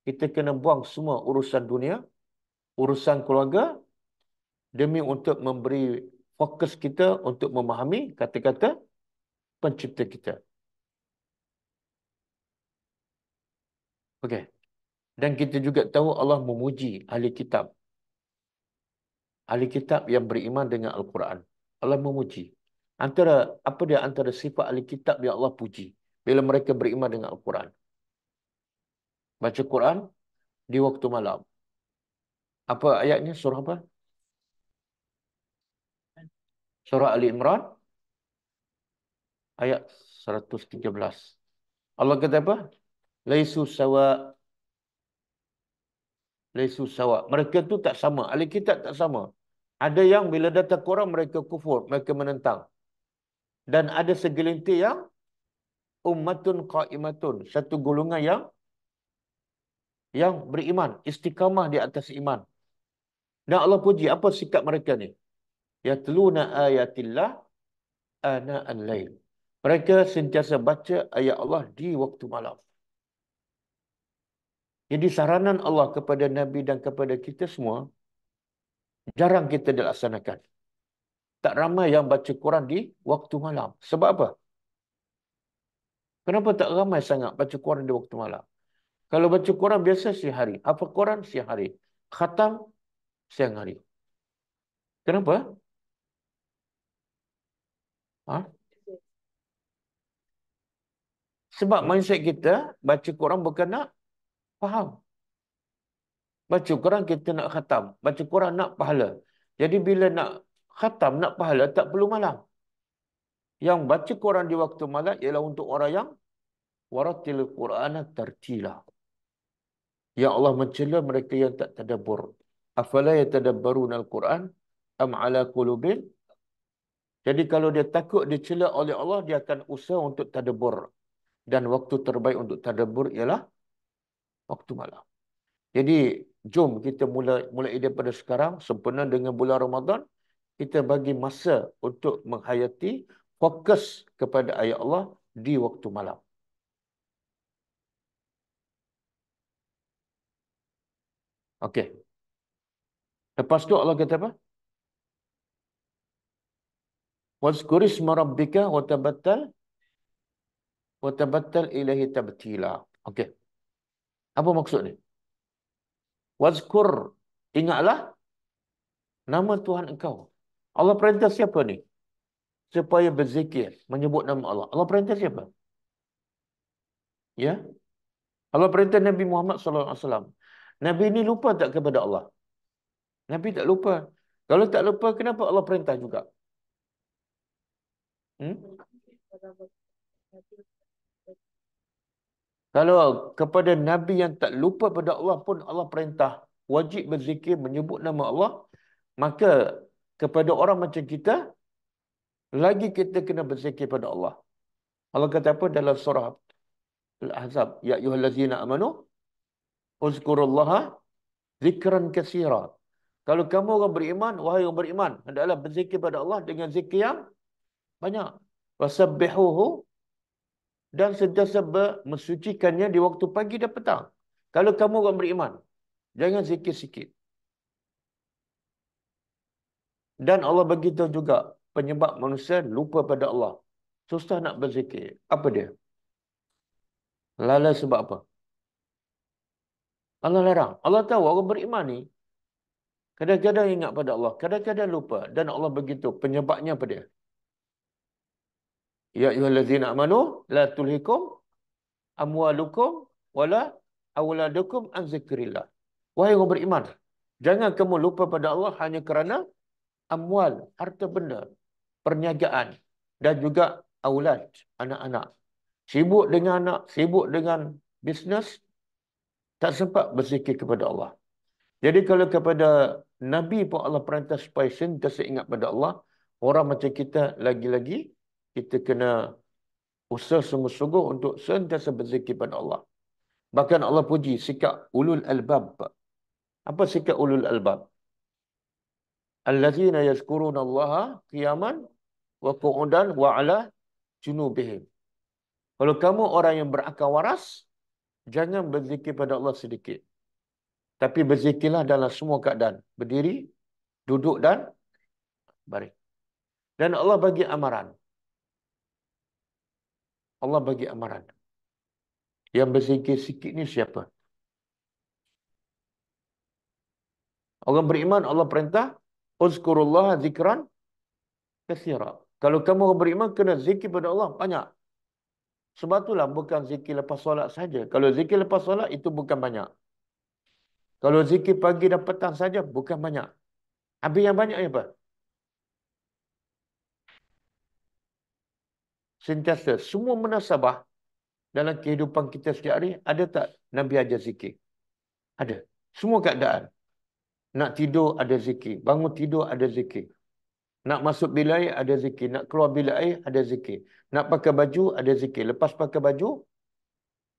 kita kena buang semua urusan dunia, urusan keluarga, demi untuk memberi fokus kita untuk memahami kata-kata pencipta kita. Okey. Dan kita juga tahu Allah memuji ahli kitab. Ahli kitab yang beriman dengan Al-Quran. Allah memuji. Antara apa dia antara sifat ahli kitab yang Allah puji bila mereka beriman dengan Al-Quran. Baca Quran di waktu malam. Apa ayatnya? Surah apa? Surah Ali Imran ayat 113. Allah kata apa? Laisu sawa Laisu sawa. Mereka tu tak sama. Ahli kitab tak sama. Ada yang bila datang Quran mereka kufur, mereka menentang. Dan ada segelintir yang ummatun qaimatun, satu golongan yang yang beriman, istiqamah di atas iman. Dan Allah puji apa sikap mereka ni? Yatluna ayatillah ana al-lail. Mereka sentiasa baca ayat Allah di waktu malam. Jadi saranan Allah kepada Nabi dan kepada kita semua jarang kita dilaksanakan. Tak ramai yang baca Quran di waktu malam. Sebab apa? Kenapa tak ramai sangat baca Quran di waktu malam? Kalau baca Quran biasa siang hari. Apa Quran siang hari. Khatam siang hari. Kenapa? Ha? Sebab mindset kita baca Quran bukan nak faham. Baca Quran kita nak khatam. Baca Quran nak pahala. Jadi bila nak khatam, nak pahala, tak perlu malam. Yang baca Quran di waktu malam ialah untuk orang yang waratil Quran tartila. Ya Allah mencela mereka yang tak tadabbur. Afala yatadabbarun al-Quran am ala qulubin? Jadi kalau dia takut dicela oleh Allah, dia akan usaha untuk tadabbur. Dan waktu terbaik untuk tadabbur ialah waktu malam. Jadi jom kita mulai mulai daripada sekarang sempena dengan bulan Ramadan kita bagi masa untuk menghayati fokus kepada ayat Allah di waktu malam. Okey. Lepas tu Allah kata apa? Wazkuris marabbika wa tabattal wa tabattal ilahi tabtila. Okey. Apa maksud ni? Wazkur. Ingatlah nama Tuhan engkau. Allah perintah siapa ni? Supaya berzikir, menyebut nama Allah. Allah perintah siapa? Ya? Allah perintah Nabi Muhammad SAW. Nabi ini lupa tak kepada Allah? Nabi tak lupa. Kalau tak lupa, kenapa Allah perintah juga? Hmm? Kalau kepada Nabi yang tak lupa pada Allah pun Allah perintah wajib berzikir menyebut nama Allah, maka kepada orang macam kita, lagi kita kena berzikir pada Allah. Allah kata apa dalam surah Al-Ahzab? Ya ayuhallazina amanu, uzkurullaha zikran kasira. Kalau kamu orang beriman, wahai orang beriman, hendaklah berzikir pada Allah dengan zikir yang banyak. Wasabbihuhu dan sentiasa mensucikannya di waktu pagi dan petang. Kalau kamu orang beriman, jangan zikir sikit. Dan Allah bagi tahu juga penyebab manusia lupa pada Allah. Susah nak berzikir. Apa dia? Lalai sebab apa? Allah larang. Allah tahu orang beriman ni kadang-kadang ingat pada Allah, kadang-kadang lupa dan Allah begitu. Penyebabnya apa dia? Ya ayyuhallazina amanu la tulhikum amwalukum wala awladukum an zikrillah. Wahai orang beriman, jangan kamu lupa pada Allah hanya kerana amwal, harta benda, perniagaan dan juga aulad, anak-anak. Sibuk dengan anak, sibuk dengan bisnes, tak sempat berzikir kepada Allah. Jadi kalau kepada Nabi pun Allah perintah supaya sentiasa ingat pada Allah, orang macam kita lagi-lagi kita kena usaha sungguh-sungguh untuk sentiasa berzikir pada Allah. Bahkan Allah puji sikap ulul albab. Apa sikap ulul albab? Allazina yazkuruna Allah qiyaman wa qu'udan wa ala junubihim. Kalau kamu orang yang berakal waras, jangan berzikir pada Allah sedikit. Tapi berzikirlah dalam semua keadaan. Berdiri, duduk dan baring. Dan Allah bagi amaran. Allah bagi amaran. Yang berzikir sikit ni siapa? Orang beriman Allah perintah uzkurullah zikran kathira. Kalau kamu orang beriman kena zikir pada Allah banyak. Sebab itulah bukan zikir lepas solat saja. Kalau zikir lepas solat itu bukan banyak. Kalau zikir pagi dan petang saja bukan banyak. Habis yang banyak apa? Sentiasa semua munasabah dalam kehidupan kita setiap hari ada tak Nabi ajar zikir? Ada. Semua keadaan. Nak tidur ada zikir, bangun tidur ada zikir. Nak masuk bilik air ada zikir, nak keluar bilik air ada zikir. Nak pakai baju ada zikir, lepas pakai baju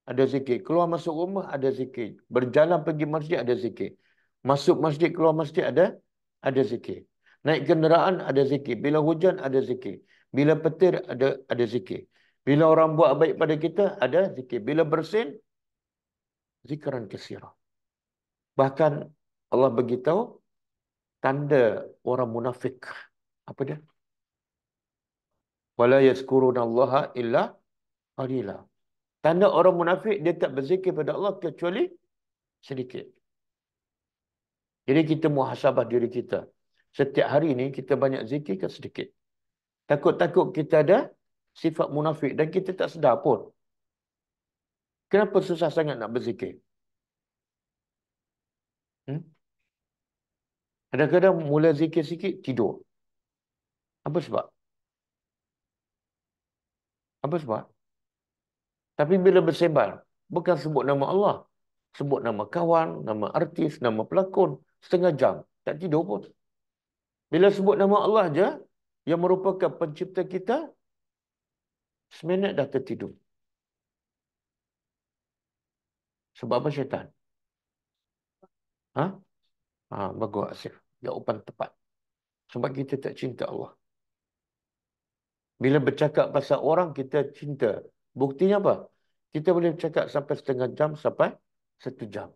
ada zikir, keluar masuk rumah ada zikir, berjalan pergi masjid ada zikir. Masuk masjid keluar masjid ada ada zikir. Naik kenderaan ada zikir, bila hujan ada zikir. Bila petir ada ada zikir. Bila orang buat baik pada kita ada zikir. Bila bersin zikran kesirah. Bahkan Allah beritahu tanda orang munafik. Apa dia? Wala yazkuruna Allah illa qalila. Tanda orang munafik dia tak berzikir pada Allah kecuali sedikit. Jadi kita muhasabah diri kita. Setiap hari ni kita banyak zikir ke sedikit? Takut-takut kita ada sifat munafik dan kita tak sedar pun. Kenapa susah sangat nak berzikir? Hmm? Kadang-kadang mula zikir sikit, tidur. Apa sebab? Apa sebab? Tapi bila bersebar, bukan sebut nama Allah. Sebut nama kawan, nama artis, nama pelakon. Setengah jam. Tak tidur pun. Bila sebut nama Allah je, yang merupakan pencipta kita, seminit dah tertidur. Sebab apa syaitan? Ha? Ha, bagus Asif. Jawapan tepat. Sebab kita tak cinta Allah. Bila bercakap pasal orang, kita cinta. Buktinya apa? Kita boleh bercakap sampai setengah jam, sampai satu jam.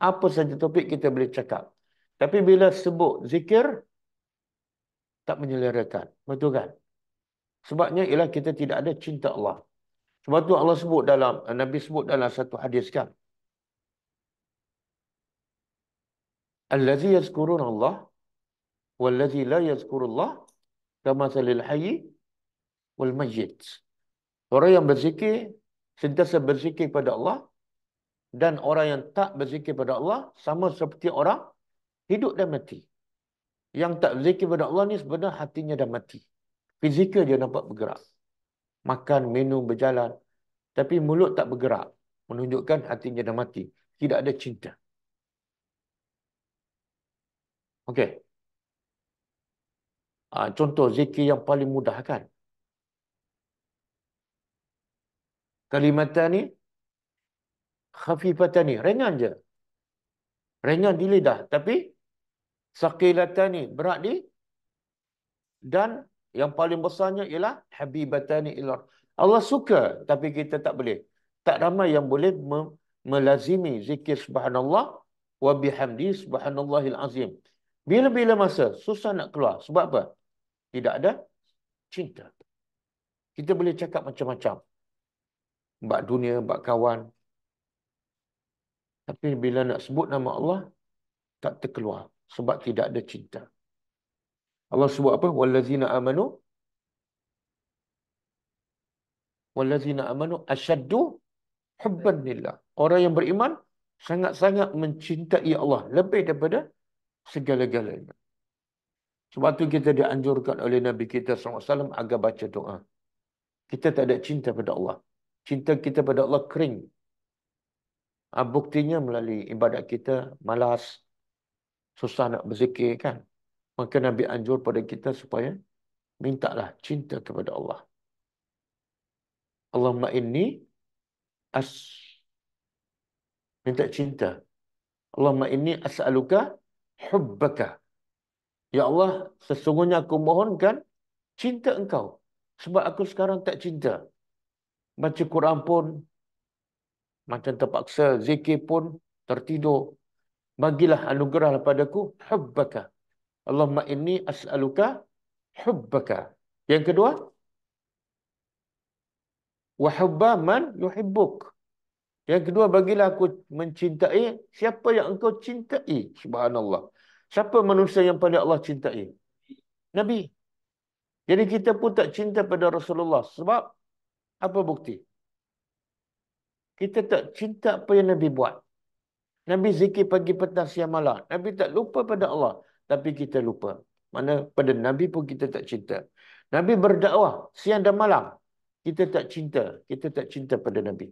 Apa saja topik kita boleh cakap. Tapi bila sebut zikir, tak menyelerakan. Betul kan? Sebabnya ialah kita tidak ada cinta Allah. Sebab tu Allah sebut dalam, Nabi sebut dalam satu hadis kan. Allazi yazkurun Allah wallazi la yazkurullah kama salil hayyi wal majid. Orang yang berzikir, sentiasa berzikir pada Allah dan orang yang tak berzikir pada Allah sama seperti orang hidup dan mati. Yang tak berzikir pada Allah ni sebenarnya hatinya dah mati. Fizikal dia nampak bergerak. Makan, minum, berjalan. Tapi mulut tak bergerak. Menunjukkan hatinya dah mati. Tidak ada cinta. Okey. Ha, contoh zikir yang paling mudah kan. Kalimatan ni khafifatan ni ringan je. Ringan di lidah tapi sakilatan ni berat di dan yang paling besarnya ialah habibatani ilar. Allah suka tapi kita tak boleh. Tak ramai yang boleh melazimi zikir subhanallah wa bihamdi subhanallahil azim. Bila-bila masa susah nak keluar. Sebab apa? Tidak ada cinta. Kita boleh cakap macam-macam. Bak dunia, bak kawan. Tapi bila nak sebut nama Allah, tak terkeluar. Sebab tidak ada cinta. Allah sebut apa? Wallazina amanu. Wallazina amanu asyaddu hubban lillah. Orang yang beriman sangat-sangat mencintai Allah. Lebih daripada segala-galanya. Sebab tu kita dianjurkan oleh Nabi kita SAW agar baca doa. Kita tak ada cinta pada Allah. Cinta kita pada Allah kering. Ha, buktinya melalui ibadat kita malas. Susah nak berzikir kan. Maka Nabi anjur pada kita supaya mintalah cinta kepada Allah. Allahumma inni as minta cinta. Allahumma inni as'aluka hubbaka. Ya Allah, sesungguhnya aku mohonkan cinta engkau. Sebab aku sekarang tak cinta. Baca Quran pun macam terpaksa. Zikir pun tertidur. Bagilah anugerah padaku hubbaka. Allahumma inni as'aluka hubbaka. Yang kedua, wa hubba man yuhibbuk. Yang kedua, bagilah aku mencintai siapa yang engkau cintai. Subhanallah. Siapa manusia yang paling Allah cintai? Nabi. Jadi kita pun tak cinta pada Rasulullah. Sebab apa bukti? Kita tak cinta apa yang Nabi buat. Nabi zikir pagi, petang, siang, malam. Nabi tak lupa pada Allah. Tapi kita lupa. Mana pada Nabi pun kita tak cinta. Nabi berdakwah siang dan malam. Kita tak cinta. Kita tak cinta pada Nabi.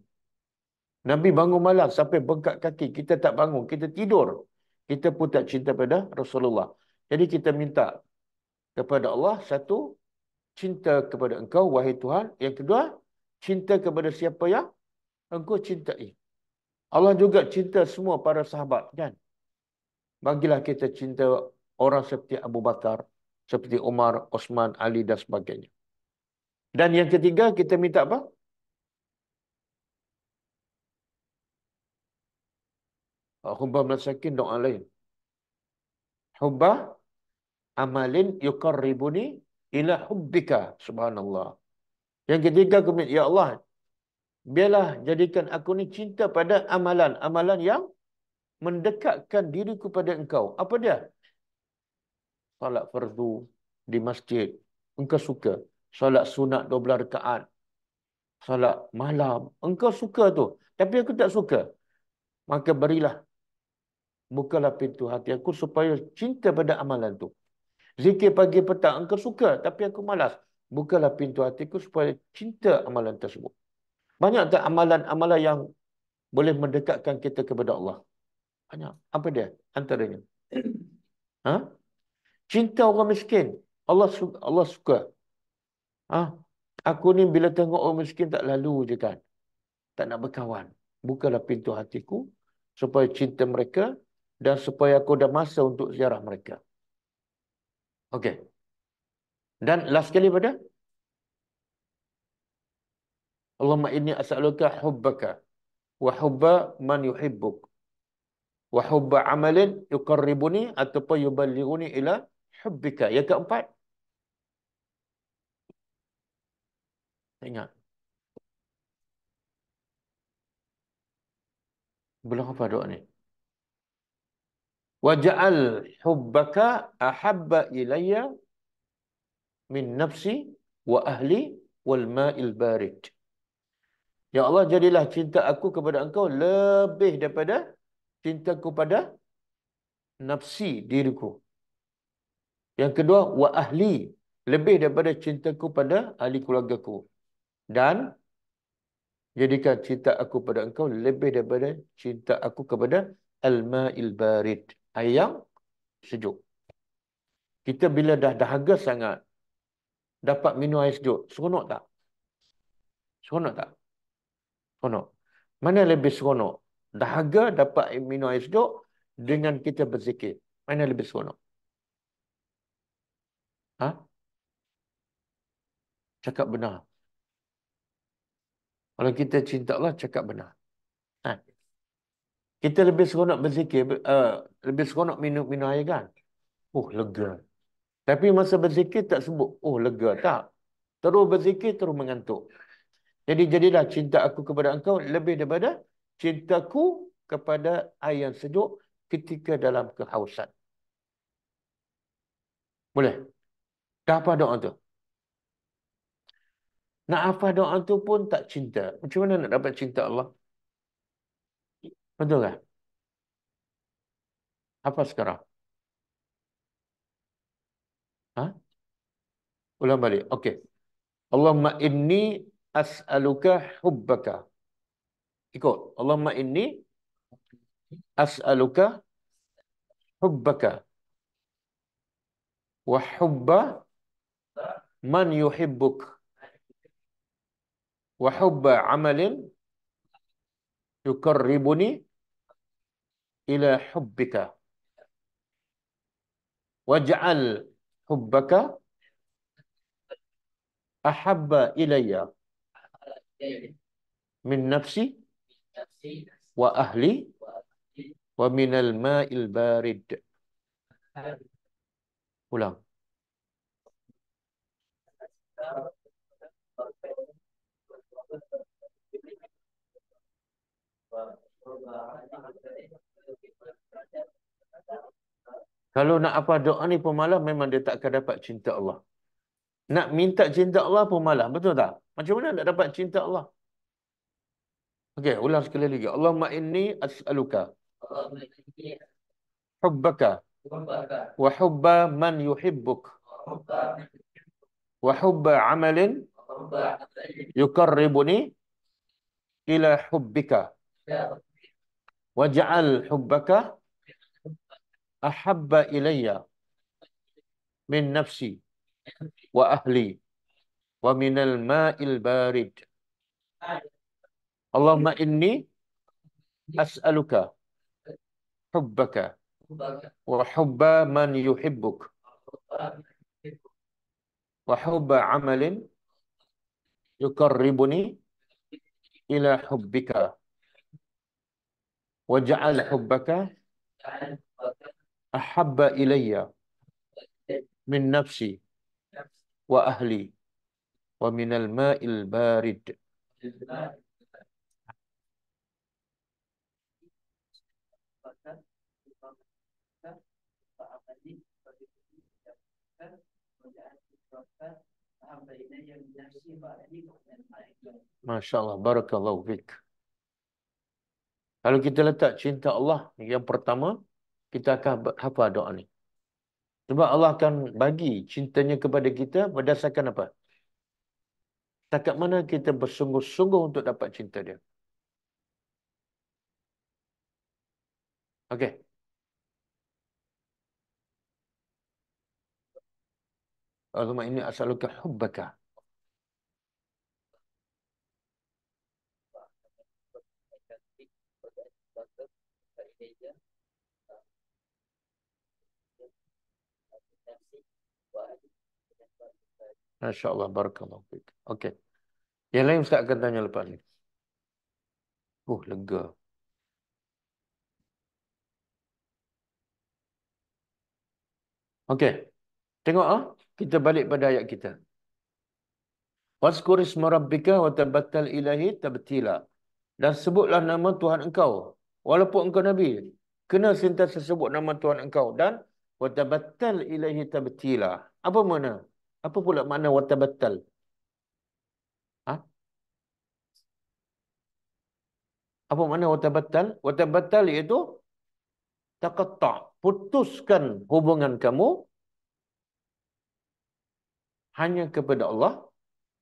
Nabi bangun malam sampai bengkak kaki. Kita tak bangun. Kita tidur. Kita pun tak cinta pada Rasulullah. Jadi kita minta kepada Allah satu cinta kepada engkau wahai Tuhan. Yang kedua, cinta kepada siapa yang engkau cintai. Allah juga cinta semua para sahabat kan. Bagilah kita cinta orang seperti Abu Bakar, seperti Umar, Osman, Ali dan sebagainya. Dan yang ketiga kita minta apa? Hubba masakin doa lain. Hubba amalin yukarribuni ila hubbika. Subhanallah. Yang ketiga, minta, Ya Allah, biarlah jadikan aku ni cinta pada amalan. Amalan yang mendekatkan diriku pada engkau. Apa dia? Salat fardu di masjid. Engkau suka. Salat sunat 12 rekaat. Salat malam. Engkau suka tu. Tapi aku tak suka. Maka berilah bukalah pintu hati aku supaya cinta pada amalan tu. Zikir pagi petang, engkau suka tapi aku malas. Bukalah pintu hatiku supaya cinta amalan tersebut. Banyak tak amalan-amalan yang boleh mendekatkan kita kepada Allah? Banyak. Apa dia antaranya? *clears throat* Ha? Cinta orang miskin. Allah suka. Allah suka. Ha? Aku ni bila tengok orang miskin tak lalu je kan. Tak nak berkawan. Bukalah pintu hatiku supaya cinta mereka dan supaya aku ada masa untuk ziarah mereka. Okey. Dan last kali pada Allahumma inni as'aluka hubbaka wa hubba man yuhibbuk wa hubba amalin yuqarribuni ataupun yuballighuni ila hubbika. Yang keempat. Ingat. Belum apa doa ni? waj'al hubbaka ahabba ilayya min nafsi wa ahli wal ma'il barid. Ya Allah, jadilah cinta aku kepada engkau lebih daripada cintaku pada nafsi diriku. Yang kedua, wa ahli. Lebih daripada cintaku pada ahli keluargaku. Dan jadikan cinta aku pada engkau lebih daripada cinta aku kepada al-ma'il barid. Air yang sejuk. Kita bila dah dahaga sangat, dapat minum air sejuk, seronok tak? Seronok tak? Seronok. Mana lebih seronok? Dahaga dapat minum air sejuk dengan kita berzikir. Mana lebih seronok? Ha? Cakap benar. Kalau kita cinta Allah, cakap benar. Ha? Kita lebih seronok berzikir, uh, lebih seronok minum-minum air kan? Oh, lega. Tapi masa berzikir tak sebut, oh lega. Tak. Terus berzikir, terus mengantuk. Jadi jadilah cinta aku kepada engkau lebih daripada cintaku kepada air yang sejuk ketika dalam kehausan. Boleh? Dah apa doa tu? Nak hafal doa tu pun tak cinta. Macam mana nak dapat cinta Allah? Betul tak? Apa sekarang? Ha? Ulang balik. Okey. Allahumma inni as'aluka hubbaka. Ikut. Allahumma inni as'aluka hubbaka. Wa hubba man yuhibbuk. Wa hubba amalin yukarribuni ila hubbika. Waj'al hubbaka ahabba ilayya min nafsi wa ahli wa minal ma'il barid. Ulang. Kalau nak apa doa ni pun malah memang dia tak akan dapat cinta Allah. Nak minta cinta Allah pun malah. Betul tak? Macam mana nak dapat cinta Allah? Okey, ulang sekali lagi. Allahumma inni as'aluka hubbaka wa hubba man yuhibbuk wa hubba amalin yukarribuni ila hubbika waj'al hubbaka ahabba ilayya min nafsi wa ahli wa minal ma'il barid Allahumma inni as'aluka hubbaka wa hubba man yuhibbuk wa hubba amalin yukarribuni ila hubbika waj'al hubbaka ahabba ilayya min nafsi wa ahli wa minal ma'il barid Masya Allah, Barakallahu fiqh. Kalau kita letak cinta Allah yang pertama, kita akan hafal doa ni. Sebab Allah akan bagi cintanya kepada kita berdasarkan apa? Setakat mana kita bersungguh-sungguh untuk dapat cinta dia. Okey. Allahumma inni as'aluka hubbaka. Masya Allah, barakallahu fiik. Okey. Yang lain Ustaz akan tanya lepas ni. Oh, lega. Okey. Tengok ah, kita balik pada ayat kita. Waskur isma rabbika wa tabattal ilahi tabtila. Dan sebutlah nama Tuhan engkau. Walaupun engkau Nabi. Kena sentiasa sebut nama Tuhan engkau. Dan wa tabattal ilahi tabtila. Apa mana? Apa pula makna wa tabattal? Ha? Apa makna watabattal? Watabattal iaitu taqatta' putuskan hubungan kamu hanya kepada Allah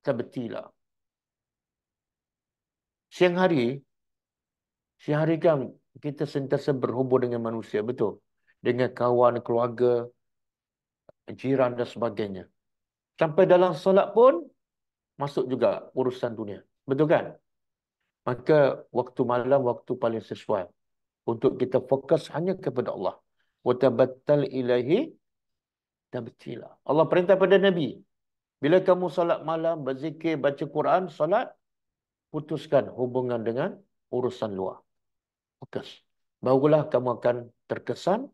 tabtila. Siang hari siang hari kan kita sentiasa berhubung dengan manusia betul. Dengan kawan, keluarga, jiran dan sebagainya. Sampai dalam solat pun masuk juga urusan dunia. Betul kan? Maka waktu malam waktu paling sesuai untuk kita fokus hanya kepada Allah. Tabattal ilahi tabtila. Allah perintah pada Nabi. Bila kamu solat malam, berzikir, baca Quran, solat, putuskan hubungan dengan urusan luar. Fokus. Barulah kamu akan terkesan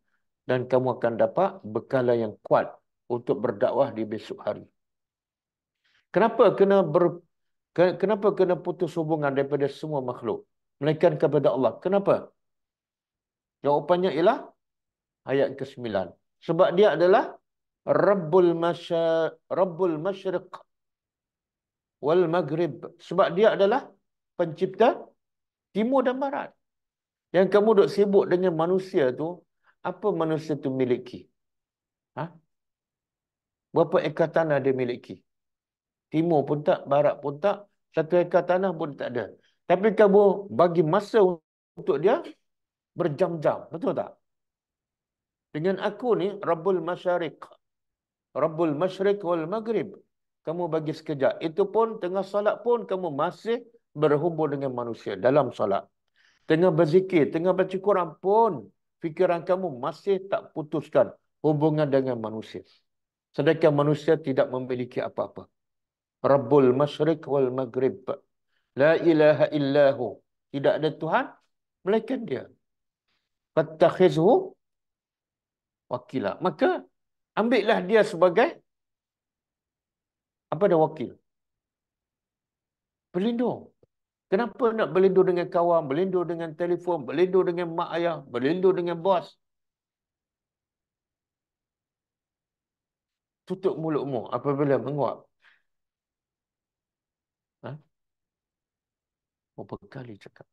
dan kamu akan dapat bekalan yang kuat untuk berdakwah di besok hari. Kenapa kena ber, kenapa kena putus hubungan daripada semua makhluk? Melainkan kepada Allah. Kenapa? Jawapannya ialah ayat ke-9. Sebab dia adalah Rabbul Masya Rabbul Masyriq wal Maghrib. Sebab dia adalah pencipta timur dan barat. Yang kamu duk sibuk dengan manusia tu, apa manusia tu miliki? Ha? Berapa ekar tanah dia miliki? Timur pun tak, barat pun tak, satu ekar tanah pun tak ada. Tapi kamu bagi masa untuk dia berjam-jam. Betul tak? Dengan aku ni, Rabbul Masyariq. Rabbul Masyriq wal Maghrib. Kamu bagi sekejap. Itu pun tengah salat pun kamu masih berhubung dengan manusia dalam salat. Tengah berzikir, tengah baca Quran pun fikiran kamu masih tak putuskan hubungan dengan manusia. Sedangkan manusia tidak memiliki apa-apa. Rabbul Masyriq wal Maghrib. La ilaha illahu. Tidak ada Tuhan, melainkan dia. Fattakhizhu wakila. Maka ambillah dia sebagai apa dia wakil? Pelindung. Kenapa nak berlindung dengan kawan, berlindung dengan telefon, berlindung dengan mak ayah, berlindung dengan bos? Tutup mulutmu apabila menguap. Ha? Berapa kali cakap?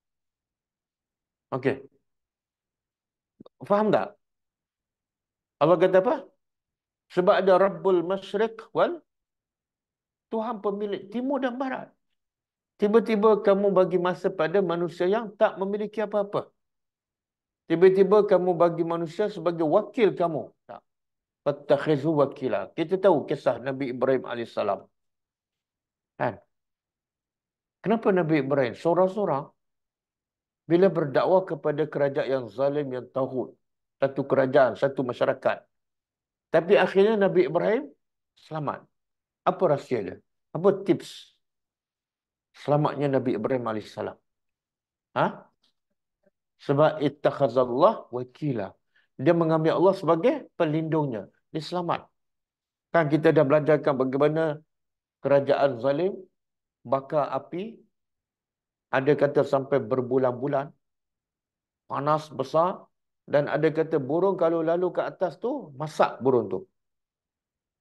Okey. Faham tak? Allah kata apa? Sebab ada Rabbul Masyriq wal Tuhan pemilik timur dan barat. Tiba-tiba kamu bagi masa pada manusia yang tak memiliki apa-apa. Tiba-tiba kamu bagi manusia sebagai wakil kamu. Tak. Fattakhizu wakila. Kita tahu kisah Nabi Ibrahim AS. Kan? Kenapa Nabi Ibrahim? Seorang-seorang bila berdakwah kepada kerajaan yang zalim, yang tauhid. Satu kerajaan, satu masyarakat. Tapi akhirnya Nabi Ibrahim selamat. Apa rahsia dia? Apa tips selamatnya Nabi Ibrahim AS? Ha? Sebab ittakhazallah wakila. Dia mengambil Allah sebagai pelindungnya. Dia selamat. Kan kita dah belajarkan bagaimana kerajaan zalim bakar api ada kata sampai berbulan-bulan panas besar dan ada kata burung kalau lalu ke atas tu masak burung tu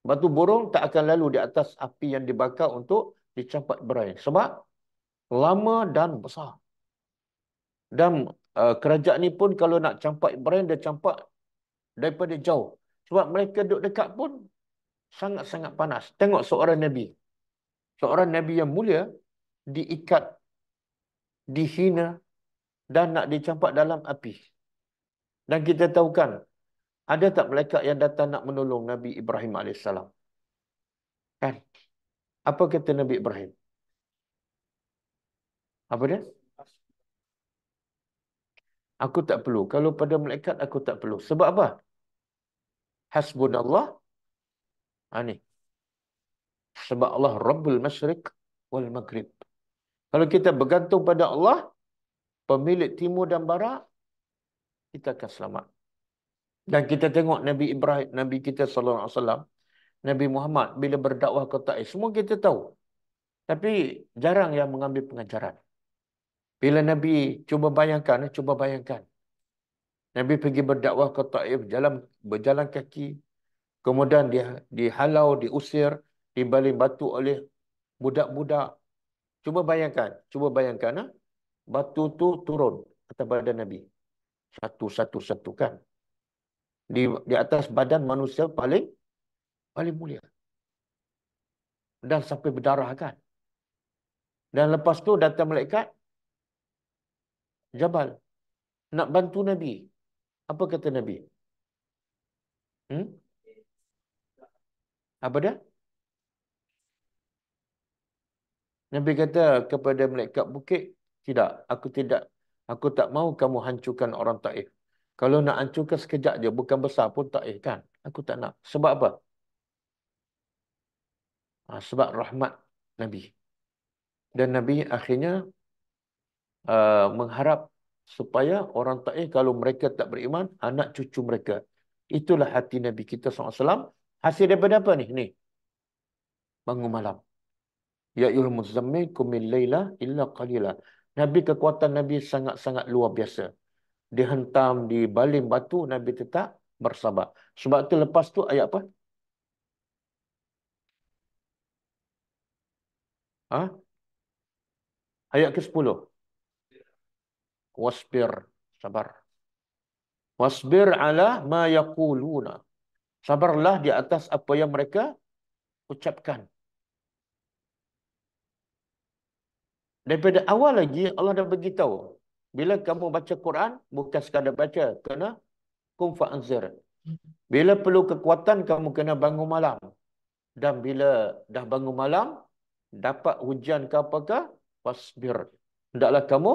sebab tu burung tak akan lalu di atas api yang dibakar untuk dicampak berair sebab lama dan besar dan uh, kerajaan ni pun kalau nak campak Ibrahim dia campak daripada jauh sebab mereka duduk dekat pun sangat-sangat panas tengok seorang Nabi seorang Nabi yang mulia diikat dihina dan nak dicampak dalam api. Dan kita tahu kan, ada tak malaikat yang datang nak menolong Nabi Ibrahim AS? Kan? Apa kata Nabi Ibrahim? Apa dia? Aku tak perlu. Kalau pada malaikat, aku tak perlu. Sebab apa? Hasbunallah. Ha ni. Sebab Allah Rabbul Masyriq wal Maghrib. Kalau kita bergantung pada Allah, pemilik timur dan barat, kita akan selamat. Dan kita tengok Nabi Ibrahim, Nabi kita sallallahu alaihi wasallam, Nabi Muhammad bila berdakwah ke Taif, semua kita tahu. Tapi jarang yang mengambil pengajaran. Bila Nabi cuba bayangkan, eh, cuba bayangkan. Nabi pergi berdakwah ke Taif, jalan berjalan kaki, kemudian dia dihalau, diusir, dibaling batu oleh budak-budak Cuba bayangkan, cuba bayangkan. Ha? batu tu turun atas badan Nabi. Satu-satu-satu kan. Di di atas badan manusia paling paling mulia. Dan sampai berdarah kan. Dan lepas tu datang malaikat Jabal nak bantu Nabi. Apa kata Nabi? Hmm? Apa dia? Nabi kata kepada malaikat bukit, tidak, aku tidak, aku tak mau kamu hancurkan orang Taif. Kalau nak hancurkan sekejap je, bukan besar pun Taif kan. Aku tak nak. Sebab apa? Ha, sebab rahmat Nabi. Dan Nabi akhirnya uh, mengharap supaya orang Taif kalau mereka tak beriman, anak cucu mereka. Itulah hati Nabi kita SAW. Hasil daripada apa ni? Ni. Bangun malam. Ya ayyuhal muzammil kumil layla illa qalila. Nabi kekuatan Nabi sangat-sangat luar biasa. Dihentam di baling batu Nabi tetap bersabar. Sebab tu lepas tu ayat apa? Ha? Ayat ke-10. Wasbir. Sabar. Wasbir ala ma yaquluna. Sabarlah di atas apa yang mereka ucapkan. Daripada awal lagi Allah dah beritahu. Bila kamu baca Quran, bukan sekadar baca. Kena kum fa'anzir. Bila perlu kekuatan, kamu kena bangun malam. Dan bila dah bangun malam, dapat hujan ke apakah? Wasbir. Hendaklah kamu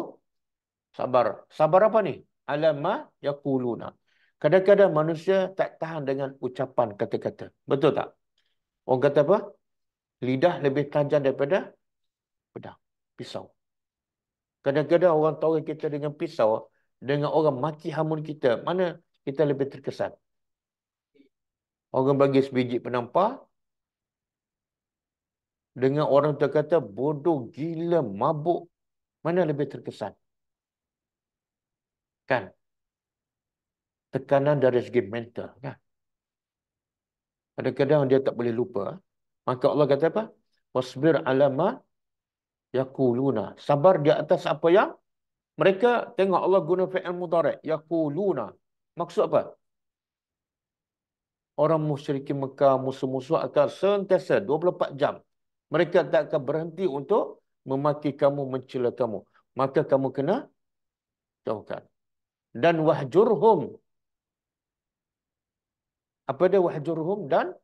sabar. Sabar apa ni? Alama yakuluna. Kadang-kadang manusia tak tahan dengan ucapan kata-kata. Betul tak? Orang kata apa? Lidah lebih tajam daripada pedang pisau. Kadang-kadang orang tahu kita dengan pisau, dengan orang maki hamun kita, mana kita lebih terkesan? Orang bagi sebiji penampar, dengan orang terkata bodoh, gila, mabuk, mana lebih terkesan? Kan? Tekanan dari segi mental. Kan? Kadang-kadang dia tak boleh lupa. Maka Allah kata apa? Wasbir alama Yakuluna. Sabar di atas apa yang mereka tengok Allah guna fi'il mudhari. Yakuluna. Maksud apa? Orang musyrikin Mekah, musuh-musuh akan sentiasa 24 jam. Mereka tak akan berhenti untuk memaki kamu, mencela kamu. Maka kamu kena jauhkan. Dan wahjurhum. Apa dia wahjurhum? Dan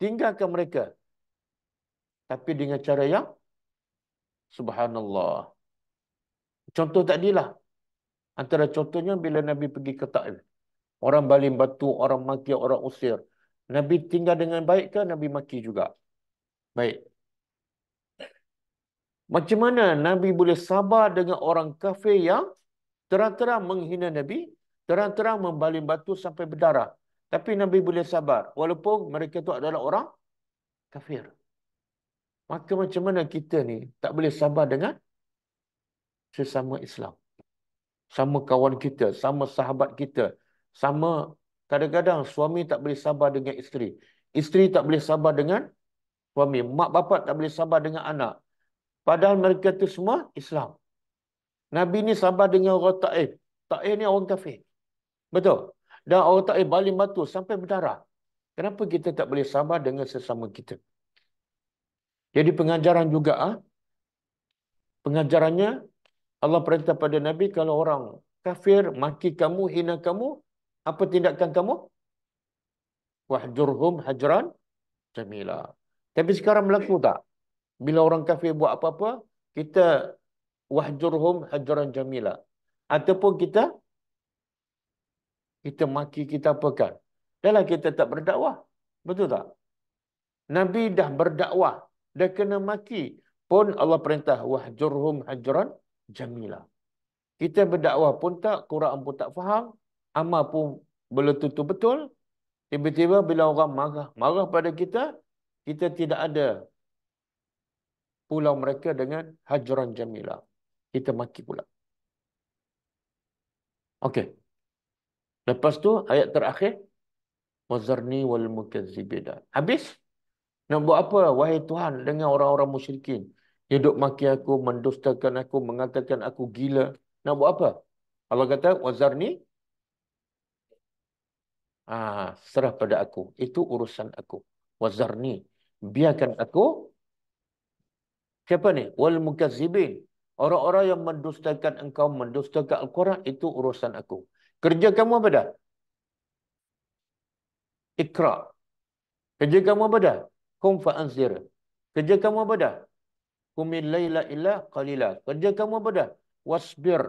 tinggalkan mereka. Tapi dengan cara yang Subhanallah. Contoh tadilah. Antara contohnya bila Nabi pergi ke Taif. Orang baling batu, orang maki, orang usir. Nabi tinggal dengan baik ke Nabi maki juga? Baik. Macam mana Nabi boleh sabar dengan orang kafir yang terang-terang menghina Nabi, terang-terang membaling batu sampai berdarah. Tapi Nabi boleh sabar. Walaupun mereka itu adalah orang kafir. Maka macam mana kita ni tak boleh sabar dengan sesama Islam. Sama kawan kita, sama sahabat kita, sama kadang-kadang suami tak boleh sabar dengan isteri. Isteri tak boleh sabar dengan suami. Mak bapak tak boleh sabar dengan anak. Padahal mereka tu semua Islam. Nabi ni sabar dengan orang Taif. Taif ni orang kafir. Betul? Dan orang Taif baling batu sampai berdarah. Kenapa kita tak boleh sabar dengan sesama kita? Jadi pengajaran juga ah pengajarannya Allah perintah pada Nabi kalau orang kafir maki kamu, hina kamu, apa tindakan kamu? Wahjurhum hajran jamila. Tapi sekarang berlaku tak? Bila orang kafir buat apa-apa, kita wahjurhum hajran jamila. Ataupun kita kita maki kita apa kan? Dalam kita tak berdakwah. Betul tak? Nabi dah berdakwah dia kena maki pun Allah perintah wahjurhum hajran jamila. Kita berdakwah pun tak, Quran pun tak faham, amal pun belum tentu betul. Tiba-tiba bila orang marah, marah pada kita, kita tidak ada pulau mereka dengan hajran jamila. Kita maki pula. Okey. Lepas tu ayat terakhir wazarni wal mukazzibina. Habis? Nak buat apa wahai Tuhan dengan orang-orang musyrikin Hidup maki aku, mendustakan aku, mengatakan aku gila. Nak buat apa? Allah kata, wazarni. Ah, serah pada aku. Itu urusan aku. Wazarni. Biarkan aku. Siapa ni? Wal mukazibin. Orang-orang yang mendustakan engkau, mendustakan Al-Quran, itu urusan aku. Kerja kamu apa dah? Ikra. Kerja kamu apa dah? Kum fa'anzir. Kerja kamu apa dah? Kumil layla illa qalila. Kerja kamu apa dah? Wasbir.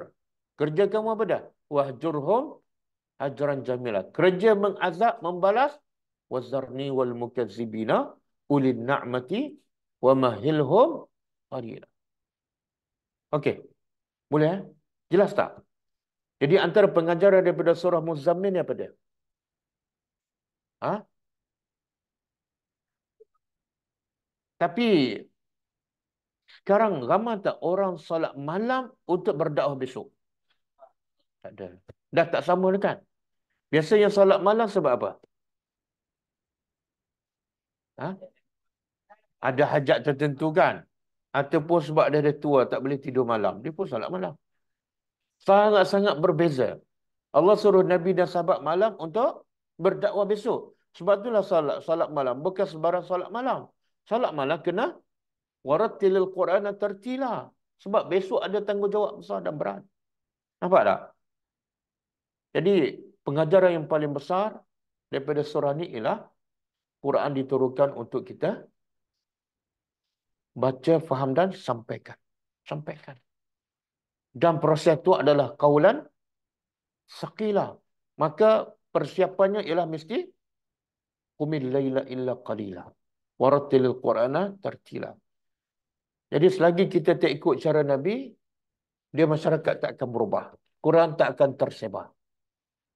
Kerja kamu apa dah? Wahjurhum ajran jamila. Kerja mengazab, membalas. Wazarni wal mukazzibina ulil na'mati wa mahilhum qalila. Okey. Boleh eh? Jelas tak? Jadi antara pengajaran daripada surah Muzammil ni apa dia? Ha? Tapi sekarang ramai tak orang solat malam untuk berdakwah besok? Tak ada. Dah tak sama dah kan? Biasanya solat malam sebab apa? Ha? Ada hajat tertentu kan? Ataupun sebab dia dah tua tak boleh tidur malam. Dia pun solat malam. Sangat-sangat berbeza. Allah suruh Nabi dan sahabat malam untuk berdakwah besok. Sebab itulah solat, solat malam. Bukan sebarang solat malam. Solat malam kena warattilil Quran tertila. Sebab besok ada tanggungjawab besar dan berat. Nampak tak? Jadi pengajaran yang paling besar daripada surah ni ialah Quran diturunkan untuk kita baca, faham dan sampaikan. Sampaikan. Dan proses itu adalah kaulan saqilah. Maka persiapannya ialah mesti kumil layla illa qalila. Warattilil Qur'ana tartila. Jadi selagi kita tak ikut cara Nabi, dia masyarakat tak akan berubah. Quran tak akan tersebar.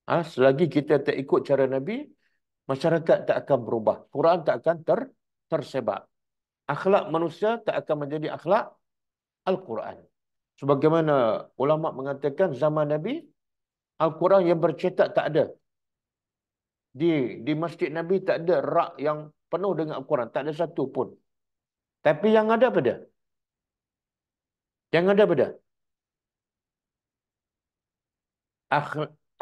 Ha? Selagi kita tak ikut cara Nabi, masyarakat tak akan berubah. Quran tak akan ter tersebar. Akhlak manusia tak akan menjadi akhlak Al-Quran. Sebagaimana ulama mengatakan zaman Nabi, Al-Quran yang bercetak tak ada. Di di masjid Nabi tak ada rak yang penuh dengan Al-Quran. Tak ada satu pun. Tapi yang ada apa dia? Yang ada apa dia?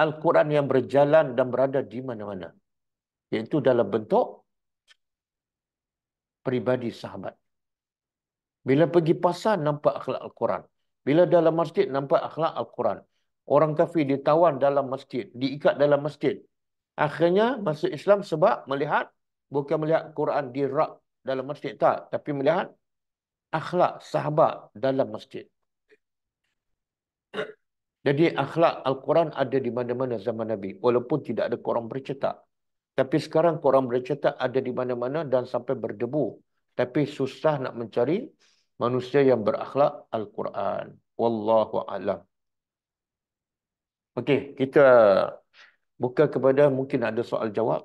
Al-Quran yang berjalan dan berada di mana-mana. Iaitu dalam bentuk peribadi sahabat. Bila pergi pasar, nampak akhlak Al-Quran. Bila dalam masjid, nampak akhlak Al-Quran. Orang kafir ditawan dalam masjid, diikat dalam masjid. Akhirnya masuk Islam sebab melihat, bukan melihat Quran di rak dalam masjid, tak. Tapi melihat akhlak sahabat dalam masjid. Jadi akhlak Al-Quran ada di mana-mana zaman Nabi. Walaupun tidak ada Quran bercetak. Tapi sekarang Quran bercetak ada di mana-mana dan sampai berdebu. Tapi susah nak mencari manusia yang berakhlak Al-Quran. Wallahu a'lam. Okey, kita buka kepada mungkin ada soal jawab.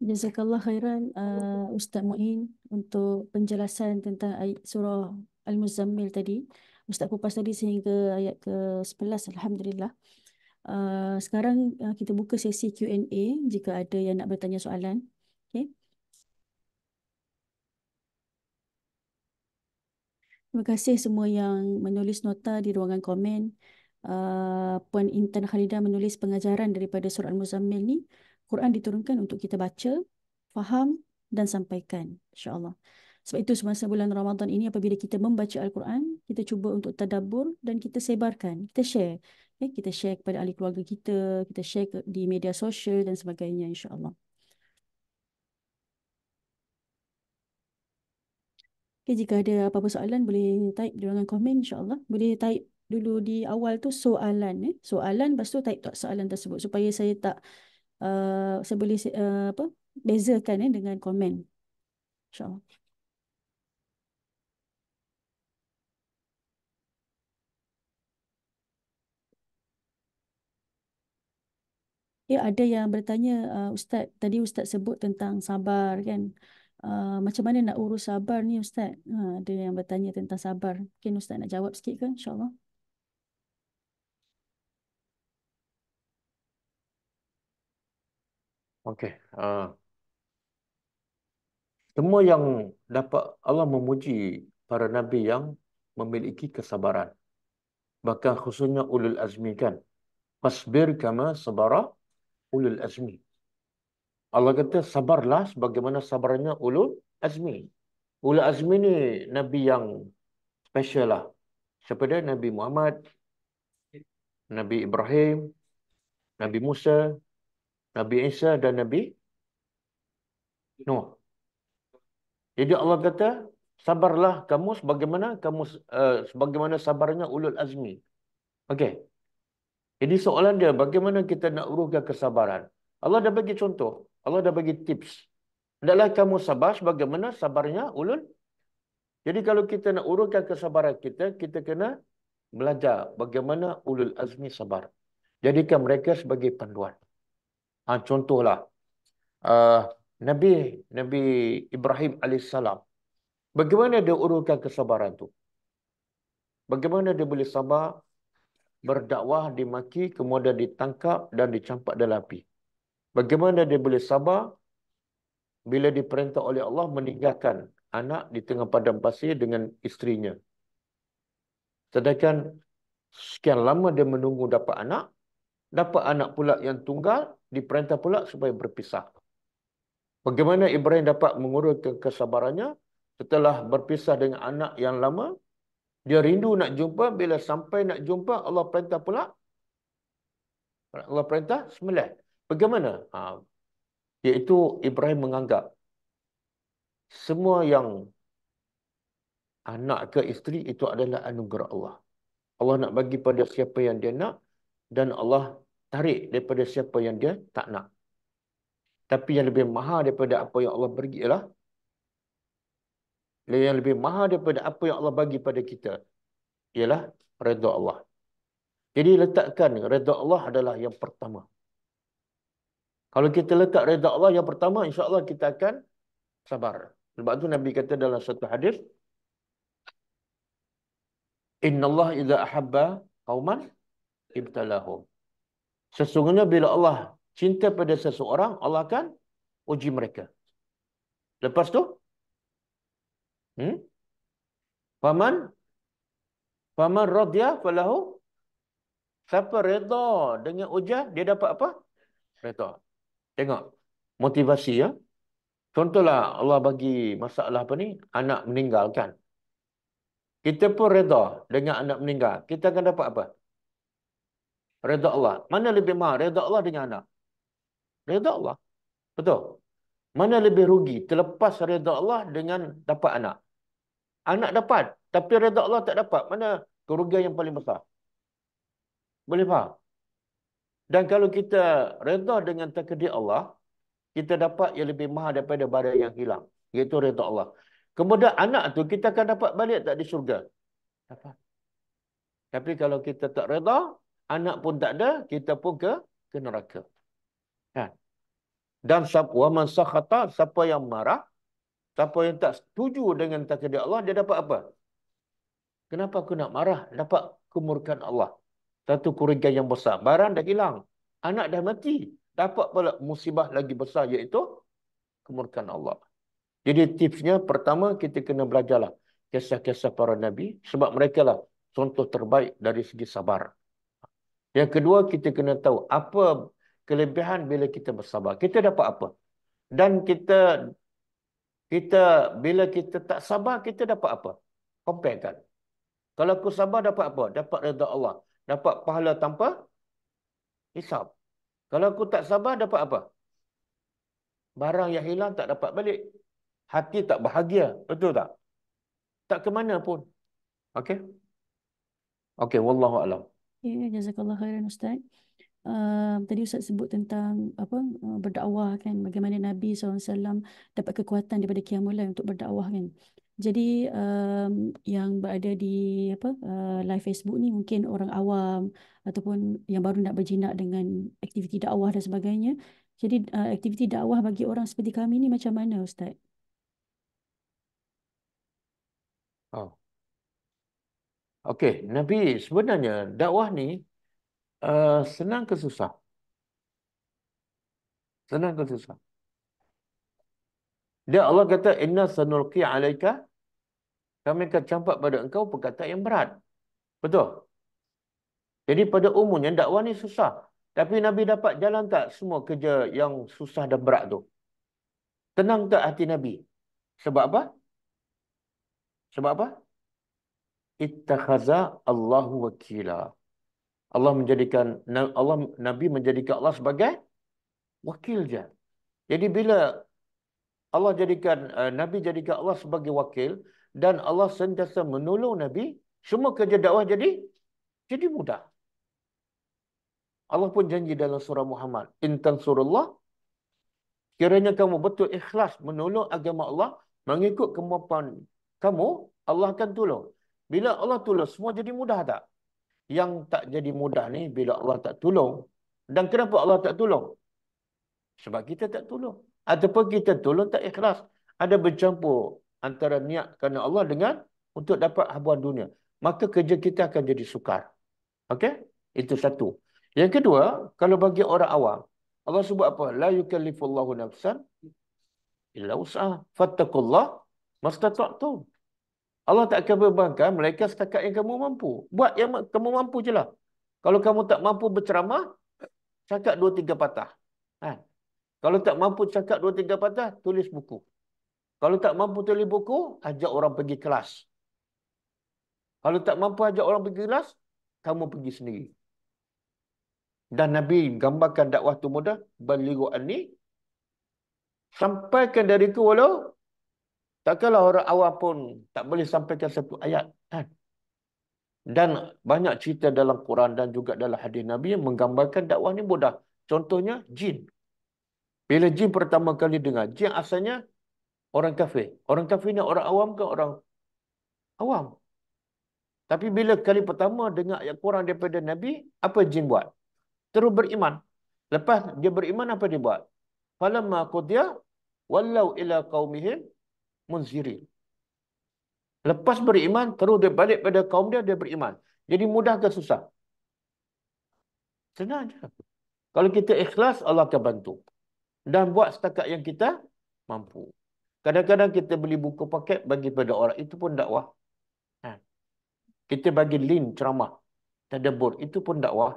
Jazakallah khairan uh, Ustaz Muin untuk penjelasan tentang ayat surah Al-Muzammil tadi. Ustaz kupas tadi sehingga ayat ke-11 Alhamdulillah. Uh, sekarang uh, kita buka sesi Q&A jika ada yang nak bertanya soalan. Okay. Terima kasih semua yang menulis nota di ruangan komen. Uh, Puan Intan Khalidah menulis pengajaran daripada surah Al-Muzammil ni. Quran diturunkan untuk kita baca, faham dan sampaikan. InsyaAllah. Sebab itu semasa bulan Ramadan ini apabila kita membaca Al-Quran, kita cuba untuk tadabur dan kita sebarkan. Kita share. Ya, kita share kepada ahli keluarga kita, kita share di media sosial dan sebagainya insyaAllah. Okay, jika ada apa-apa soalan boleh type di ruangan komen insyaAllah. Boleh type dulu di awal tu soalan. Eh. Soalan lepas tu type soalan tersebut supaya saya tak uh, saya boleh uh, apa bezakan eh, dengan komen. InsyaAllah. Ya, ada yang bertanya, uh, Ustaz, tadi Ustaz sebut tentang sabar kan. Uh, macam mana nak urus sabar ni Ustaz? Uh, ada yang bertanya tentang sabar. Mungkin Ustaz nak jawab sikit ke insyaAllah? Okey. Uh, semua yang dapat Allah memuji para nabi yang memiliki kesabaran. Bahkan khususnya ulul azmi kan. Fasbir kama sabara ulul azmi. Allah kata sabarlah sebagaimana sabarnya ulul azmi. Ulul azmi ni nabi yang special lah. Siapa dia? Nabi Muhammad, Nabi Ibrahim, Nabi Musa, Nabi Isa dan Nabi Nuh. Jadi Allah kata, sabarlah kamu sebagaimana kamu uh, sebagaimana sabarnya ulul azmi. Okey. Jadi soalan dia bagaimana kita nak uruskan kesabaran? Allah dah bagi contoh. Allah dah bagi tips. Hendaklah kamu sabar sebagaimana sabarnya ulul. Jadi kalau kita nak uruskan kesabaran kita, kita kena belajar bagaimana ulul azmi sabar. Jadikan mereka sebagai panduan. Ha, contohlah. Uh, Nabi Nabi Ibrahim alaihissalam. Bagaimana dia uruskan kesabaran tu? Bagaimana dia boleh sabar berdakwah dimaki kemudian ditangkap dan dicampak dalam api? Bagaimana dia boleh sabar bila diperintah oleh Allah meninggalkan anak di tengah padang pasir dengan isterinya? Sedangkan sekian lama dia menunggu dapat anak, dapat anak pula yang tunggal, diperintah pula supaya berpisah. Bagaimana Ibrahim dapat menguruskan kesabarannya setelah berpisah dengan anak yang lama? Dia rindu nak jumpa, bila sampai nak jumpa, Allah perintah pula. Allah perintah sembelih. Bagaimana? Ha, iaitu Ibrahim menganggap semua yang anak ke isteri itu adalah anugerah Allah. Allah nak bagi pada siapa yang dia nak dan Allah tarik daripada siapa yang dia tak nak. Tapi yang lebih mahal daripada apa yang Allah beri ialah yang lebih mahal daripada apa yang Allah bagi pada kita ialah redha Allah. Jadi letakkan redha Allah adalah yang pertama. Kalau kita letak redha Allah yang pertama, insya-Allah kita akan sabar. Sebab tu Nabi kata dalam satu hadis, Inna Allah idza ahabba qauman ibtalahum. Sesungguhnya bila Allah cinta pada seseorang, Allah akan uji mereka. Lepas tu, hmm? Faman Faman radya falahu Siapa reda dengan ujian, dia dapat apa? Reda. Tengok. Motivasi ya. Contohlah Allah bagi masalah apa ni? Anak meninggal kan? Kita pun reda dengan anak meninggal. Kita akan dapat apa? Reda Allah. Mana lebih mahal? Reda Allah dengan anak. Reda Allah. Betul. Mana lebih rugi? Terlepas reda Allah dengan dapat anak. Anak dapat. Tapi reda Allah tak dapat. Mana kerugian yang paling besar? Boleh faham? Dan kalau kita reda dengan takdir Allah, kita dapat yang lebih mahal daripada barang yang hilang. Iaitu reda Allah. Kemudian anak tu kita akan dapat balik tak di surga? Dapat. Tapi kalau kita tak reda, anak pun tak ada, kita pun ke ke neraka. Kan? Dan wa man sakhata, siapa yang marah, siapa yang tak setuju dengan takdir Allah, dia dapat apa? Kenapa aku nak marah? Dapat kemurkaan Allah. Satu kerugian yang besar. Barang dah hilang. Anak dah mati. Dapat pula musibah lagi besar iaitu kemurkaan Allah. Jadi tipsnya pertama kita kena belajarlah kisah-kisah para nabi sebab mereka lah contoh terbaik dari segi sabar. Yang kedua kita kena tahu apa kelebihan bila kita bersabar. Kita dapat apa? Dan kita kita bila kita tak sabar kita dapat apa? Comparekan. Kalau aku sabar dapat apa? Dapat redha Allah. Dapat pahala tanpa hisap. Kalau aku tak sabar dapat apa? Barang yang hilang tak dapat balik. Hati tak bahagia. Betul tak? Tak ke mana pun. Okey? Okey, wallahu alam. Ya, jazakallah khairan Ustaz. Uh, tadi Ustaz sebut tentang apa uh, berdakwah kan bagaimana Nabi SAW dapat kekuatan daripada Qiyamul Lail untuk berdakwah kan. Jadi um, yang berada di apa uh, live Facebook ni mungkin orang awam ataupun yang baru nak berjinak dengan aktiviti dakwah dan sebagainya. Jadi uh, aktiviti dakwah bagi orang seperti kami ni macam mana Ustaz? Oh. Okey, Nabi sebenarnya dakwah ni uh, senang ke susah? Senang ke susah? Dia Allah kata inna sanulqi alaika kami akan campak pada engkau perkataan yang berat. Betul? Jadi pada umumnya dakwah ni susah. Tapi Nabi dapat jalan tak semua kerja yang susah dan berat tu? Tenang tak hati Nabi? Sebab apa? Sebab apa? Ittakhaza Allahu wakila. Allah menjadikan Allah Nabi menjadikan Allah sebagai wakil. Jadi bila Allah jadikan uh, Nabi jadikan Allah sebagai wakil dan Allah sentiasa menolong Nabi, semua kerja dakwah jadi jadi mudah. Allah pun janji dalam surah Muhammad, "Intan surullah kiranya kamu betul ikhlas menolong agama Allah, mengikut kemampuan kamu, Allah akan tolong." Bila Allah tolong, semua jadi mudah tak? Yang tak jadi mudah ni bila Allah tak tolong. Dan kenapa Allah tak tolong? Sebab kita tak tolong. Ataupun kita tolong tak ikhlas. Ada bercampur antara niat kerana Allah dengan untuk dapat habuan dunia. Maka kerja kita akan jadi sukar. Okey? Itu satu. Yang kedua, kalau bagi orang awam, Allah sebut apa? La yukallifullahu nafsan illa usaha. Fattakullah mastata'tum. Allah tak akan bebankan mereka setakat yang kamu mampu. Buat yang kamu mampu je lah. Kalau kamu tak mampu berceramah, cakap dua tiga patah. Ha. Kalau tak mampu cakap dua tiga patah, tulis buku. Kalau tak mampu tulis buku, ajak orang pergi kelas. Kalau tak mampu ajak orang pergi kelas, kamu pergi sendiri. Dan Nabi gambarkan dakwah tu mudah, baligu ni sampaikan dari itu walau takkanlah orang awam pun tak boleh sampaikan satu ayat. Kan? Dan banyak cerita dalam Quran dan juga dalam hadis Nabi yang menggambarkan dakwah ni mudah. Contohnya jin. Bila jin pertama kali dengar, jin asalnya orang kafir. Orang kafir ni orang awam ke orang awam? Tapi bila kali pertama dengar ayat Quran daripada Nabi, apa jin buat? Terus beriman. Lepas dia beriman, apa dia buat? Falamma qudiya wallau ila qaumihim munzirin. Lepas beriman, terus dia balik pada kaum dia, dia beriman. Jadi mudah ke susah? Senang je. Kalau kita ikhlas, Allah akan bantu dan buat setakat yang kita mampu. Kadang-kadang kita beli buku paket bagi pada orang. Itu pun dakwah. Ha. Kita bagi link ceramah. Tadabur. Itu pun dakwah.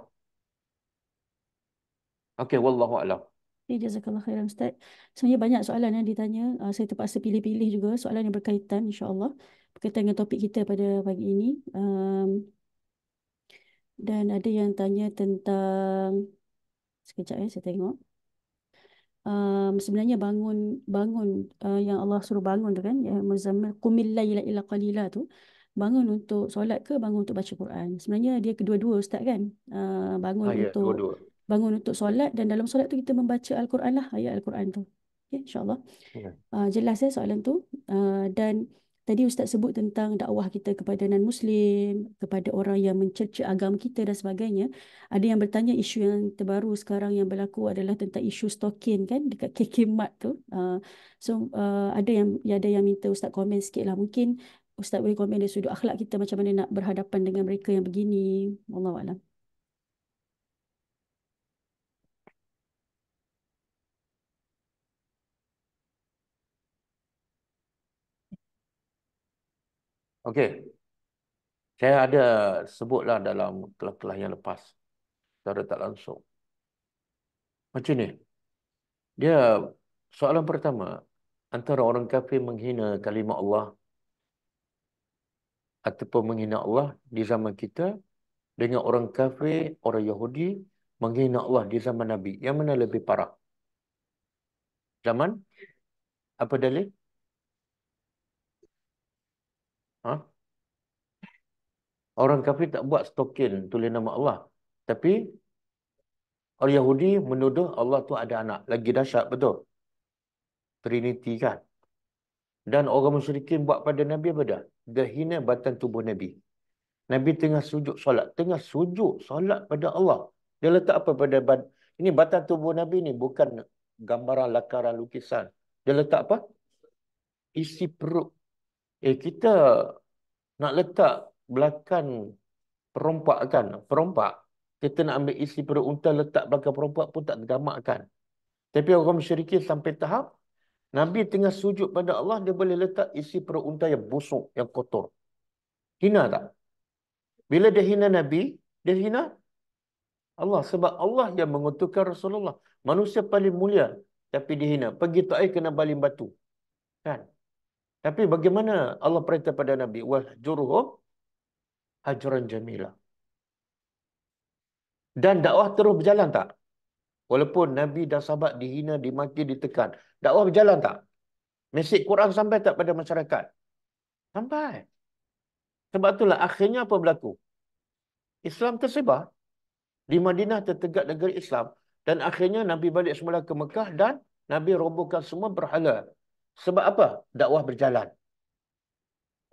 Okey, wallahu a'lam. Okay, jazakallah khairan Ustaz. Sebenarnya banyak soalan yang ditanya. Uh, saya terpaksa pilih-pilih juga soalan yang berkaitan insya-Allah berkaitan dengan topik kita pada pagi ini. Um, dan ada yang tanya tentang sekejap ya saya tengok um, sebenarnya bangun bangun uh, yang Allah suruh bangun tu kan ya muzammil qumil laila illa qalila tu bangun untuk solat ke bangun untuk baca Quran sebenarnya dia kedua-dua ustaz kan uh, bangun Ha, ya, untuk dua-dua. Bangun untuk solat dan dalam solat tu kita membaca al-Quran lah ayat al-Quran tu okey insyaallah Ya. uh, jelas ya soalan tu uh, dan Tadi Ustaz sebut tentang dakwah kita kepada non-Muslim, kepada orang yang mencerca agama kita dan sebagainya. Ada yang bertanya isu yang terbaru sekarang yang berlaku adalah tentang isu stokin kan dekat KK Mart tu. Uh, so uh, ada yang ya, ada yang minta Ustaz komen sikit lah. Mungkin Ustaz boleh komen dari sudut akhlak kita macam mana nak berhadapan dengan mereka yang begini. Wallahualam. Okey. Saya ada sebutlah dalam kelas-kelas yang lepas. Secara tak langsung. Macam ni. Dia soalan pertama. Antara orang kafir menghina kalimah Allah ataupun menghina Allah di zaman kita dengan orang kafir, orang Yahudi menghina Allah di zaman Nabi. Yang mana lebih parah? Zaman? Apa dalil? Ha? Orang kafir tak buat stokin tulis nama Allah. Tapi orang Yahudi menuduh Allah tu ada anak. Lagi dahsyat betul. Trinity kan. Dan orang musyrikin buat pada Nabi apa dah? Hina batan tubuh Nabi. Nabi tengah sujud solat. Tengah sujud solat pada Allah. Dia letak apa pada bad... Ini batan tubuh Nabi ni bukan gambaran lakaran lukisan. Dia letak apa? Isi perut. Eh kita nak letak belakang perompak kan. Perompak. Kita nak ambil isi perut unta letak belakang perompak pun tak tergamak kan. Tapi orang musyrikin sampai tahap Nabi tengah sujud pada Allah, dia boleh letak isi perut unta yang busuk, yang kotor. Hina tak? Bila dia hina Nabi, dia hina Allah. Sebab Allah yang mengutukkan Rasulullah. Manusia paling mulia. Tapi dihina. Pergi Taif kena baling batu. Kan? Tapi bagaimana Allah perintah pada Nabi? Wahjuruhum hajran jamila. Dan dakwah terus berjalan tak? Walaupun Nabi dan sahabat dihina, dimaki, ditekan. Dakwah berjalan tak? Mesej Quran sampai tak pada masyarakat? Sampai. Sebab itulah akhirnya apa berlaku? Islam tersebar. Di Madinah tertegak negeri Islam. Dan akhirnya Nabi balik semula ke Mekah dan Nabi robohkan semua berhala. Sebab apa? Dakwah berjalan.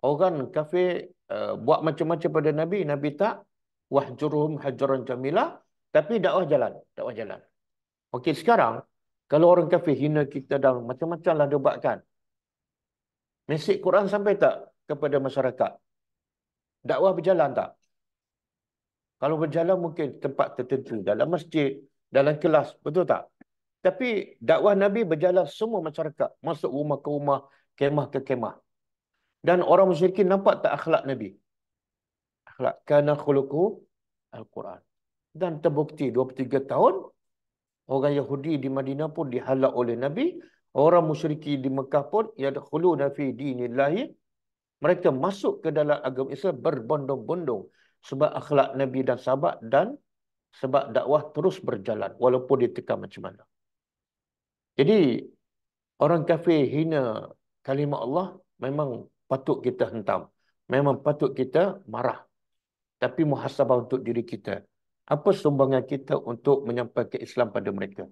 Orang kafir uh, buat macam-macam pada Nabi. Nabi tak. Wahjuruhum hajaran jamilah. Tapi dakwah jalan. Dakwah jalan. Okey, sekarang kalau orang kafir hina kita dan macam-macam lah dia buatkan. Mesej Quran sampai tak kepada masyarakat? Dakwah berjalan tak? Kalau berjalan mungkin tempat tertentu. Dalam masjid, dalam kelas. Betul tak? Tapi dakwah Nabi berjalan semua masyarakat. Masuk rumah ke rumah, kemah ke kemah. Dan orang musyrikin nampak tak akhlak Nabi? Akhlak. Kana khuluku Al-Quran. Dan terbukti 23 tahun Orang Yahudi di Madinah pun dihalak oleh Nabi. Orang musyriki di Mekah pun yadkhuluna fi dinillahi. Mereka masuk ke dalam agama Islam berbondong-bondong sebab akhlak Nabi dan sahabat dan sebab dakwah terus berjalan walaupun ditekan macam mana. Jadi orang kafir hina kalimah Allah memang patut kita hentam. Memang patut kita marah. Tapi muhasabah untuk diri kita. Apa sumbangan kita untuk menyampaikan Islam pada mereka?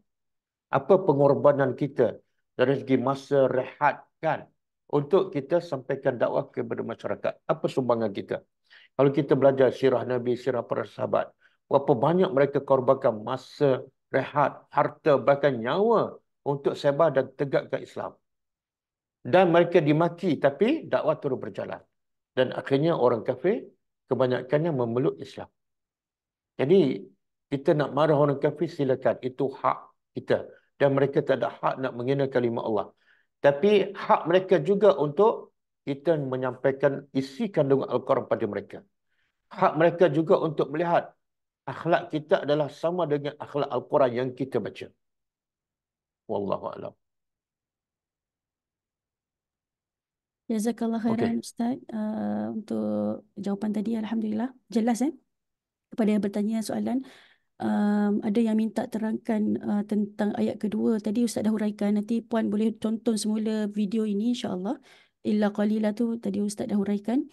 Apa pengorbanan kita dari segi masa rehat kan untuk kita sampaikan dakwah kepada masyarakat? Apa sumbangan kita? Kalau kita belajar sirah Nabi, sirah para sahabat, berapa banyak mereka korbankan masa rehat, harta, bahkan nyawa untuk sebar dan tegakkan Islam. Dan mereka dimaki tapi dakwah terus berjalan. Dan akhirnya orang kafir kebanyakannya memeluk Islam. Jadi kita nak marah orang kafir silakan. Itu hak kita. Dan mereka tak ada hak nak menghina kalimah Allah. Tapi hak mereka juga untuk kita menyampaikan isi kandungan Al-Quran pada mereka. Hak mereka juga untuk melihat akhlak kita adalah sama dengan akhlak Al-Quran yang kita baca. Wallahu a'lam. Jazakallah khairan okay. Ustaz uh, untuk jawapan tadi. Alhamdulillah. Jelas eh? kepada yang bertanya soalan um, ada yang minta terangkan uh, tentang ayat kedua tadi Ustaz dah huraikan nanti puan boleh tonton semula video ini insyaAllah illa qalila tu tadi Ustaz dah huraikan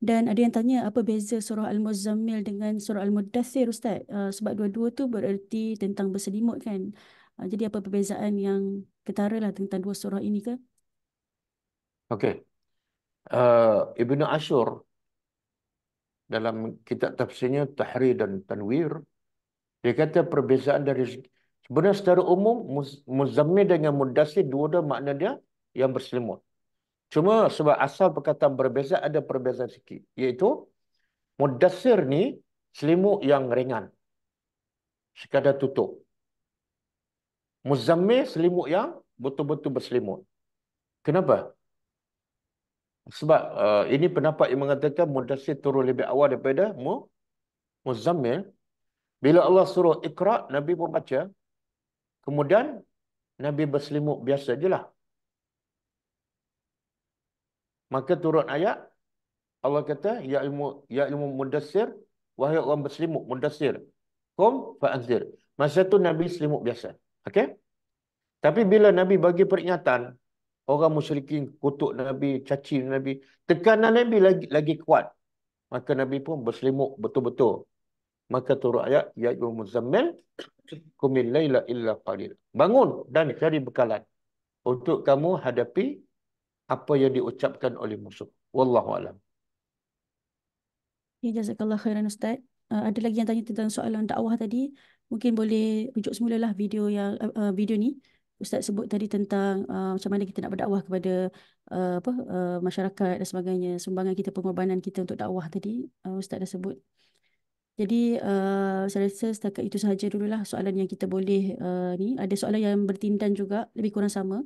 dan ada yang tanya apa beza surah Al-Muzammil dengan surah Al-Mudathir Ustaz uh, sebab dua-dua tu bererti tentang berselimut kan jadi apa perbezaan yang ketara lah tentang dua surah ini ke? Okey. Uh, Ibnu Ashur dalam kitab tafsirnya Tahrir dan Tanwir dia kata perbezaan dari sebenarnya secara umum Muzammil dengan Mudassir dua-dua makna dia yang berselimut cuma sebab asal perkataan berbeza ada perbezaan sikit iaitu Mudassir ni selimut yang ringan sekadar tutup Muzammil selimut yang betul-betul berselimut kenapa sebab uh, ini pendapat yang mengatakan Mudassir turun lebih awal daripada Mu Muzammil. Bila Allah suruh ikra, Nabi pun baca. Kemudian Nabi berselimut biasa je lah. Maka turun ayat Allah kata ya ilmu ya ilmu mudassir wahai orang berselimut mudassir qum fa'anzir. Masa tu Nabi selimut biasa. Okey? Tapi bila Nabi bagi peringatan orang musyrikin kutuk Nabi, caci Nabi. Tekanan Nabi lagi lagi kuat. Maka Nabi pun berselimut betul-betul. Maka turut ayat, Ya Ayyuh Muzammil, Kumil layla illa qalil. Bangun dan cari bekalan. Untuk kamu hadapi apa yang diucapkan oleh musuh. Wallahu alam. Ya, jazakallah khairan Ustaz. Uh, ada lagi yang tanya tentang soalan dakwah tadi. Mungkin boleh rujuk semula lah video yang uh, video ni. Ustaz sebut tadi tentang uh, macam mana kita nak berdakwah kepada uh, apa uh, masyarakat dan sebagainya, sumbangan kita, pengorbanan kita untuk dakwah tadi, uh, Ustaz dah sebut. Jadi uh, saya rasa setakat itu sahaja dululah soalan yang kita boleh uh, ni. Ada soalan yang bertindan juga lebih kurang sama.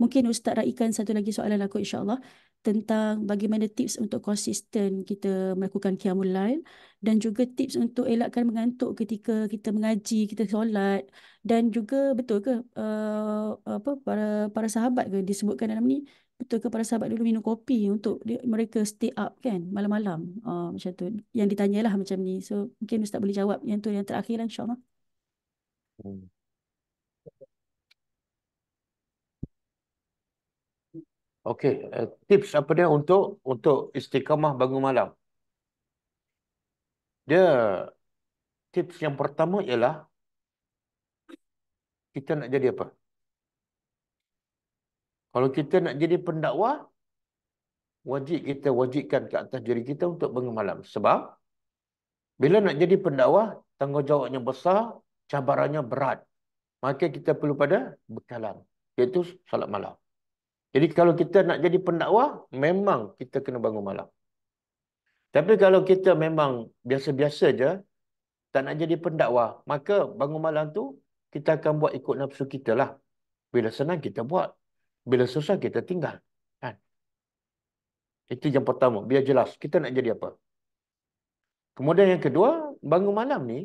Mungkin Ustaz raikan satu lagi soalan aku insyaAllah tentang bagaimana tips untuk konsisten kita melakukan qiyamul lail dan juga tips untuk elakkan mengantuk ketika kita mengaji, kita solat dan juga betul ke uh, apa para para sahabat ke disebutkan dalam ni? Betul ke para sahabat dulu minum kopi untuk mereka stay up kan malam-malam? Uh, macam tu. Yang ditanyalah macam ni. So mungkin Ustaz boleh jawab yang tu yang terakhir lah insyaAllah. Hmm. Okey, uh, tips apa dia untuk untuk istiqamah bangun malam? Dia tips yang pertama ialah kita nak jadi apa? Kalau kita nak jadi pendakwah, wajib kita wajibkan ke atas diri kita untuk bangun malam. Sebab bila nak jadi pendakwah, tanggungjawabnya besar, cabarannya berat. Maka kita perlu pada bekalan, iaitu salat malam. Jadi kalau kita nak jadi pendakwah, memang kita kena bangun malam. Tapi kalau kita memang biasa-biasa je, tak nak jadi pendakwah, maka bangun malam tu kita akan buat ikut nafsu kita lah. Bila senang kita buat. Bila susah kita tinggal. Kan? Itu yang pertama. Biar jelas kita nak jadi apa. Kemudian yang kedua, bangun malam ni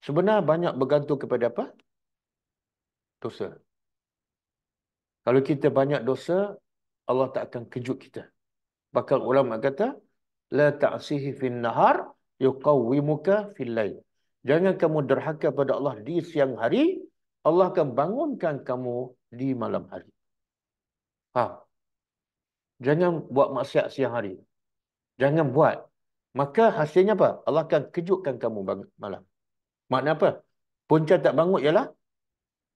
sebenarnya banyak bergantung kepada apa? Dosa. Kalau kita banyak dosa, Allah tak akan kejut kita. Bakal ulama kata, la ta'sihi fin nahar yuqawwimuka fil lail. Jangan kamu derhaka pada Allah di siang hari, Allah akan bangunkan kamu di malam hari. Faham? Jangan buat maksiat siang hari. Jangan buat. Maka hasilnya apa? Allah akan kejutkan kamu malam. Makna apa? Punca tak bangun ialah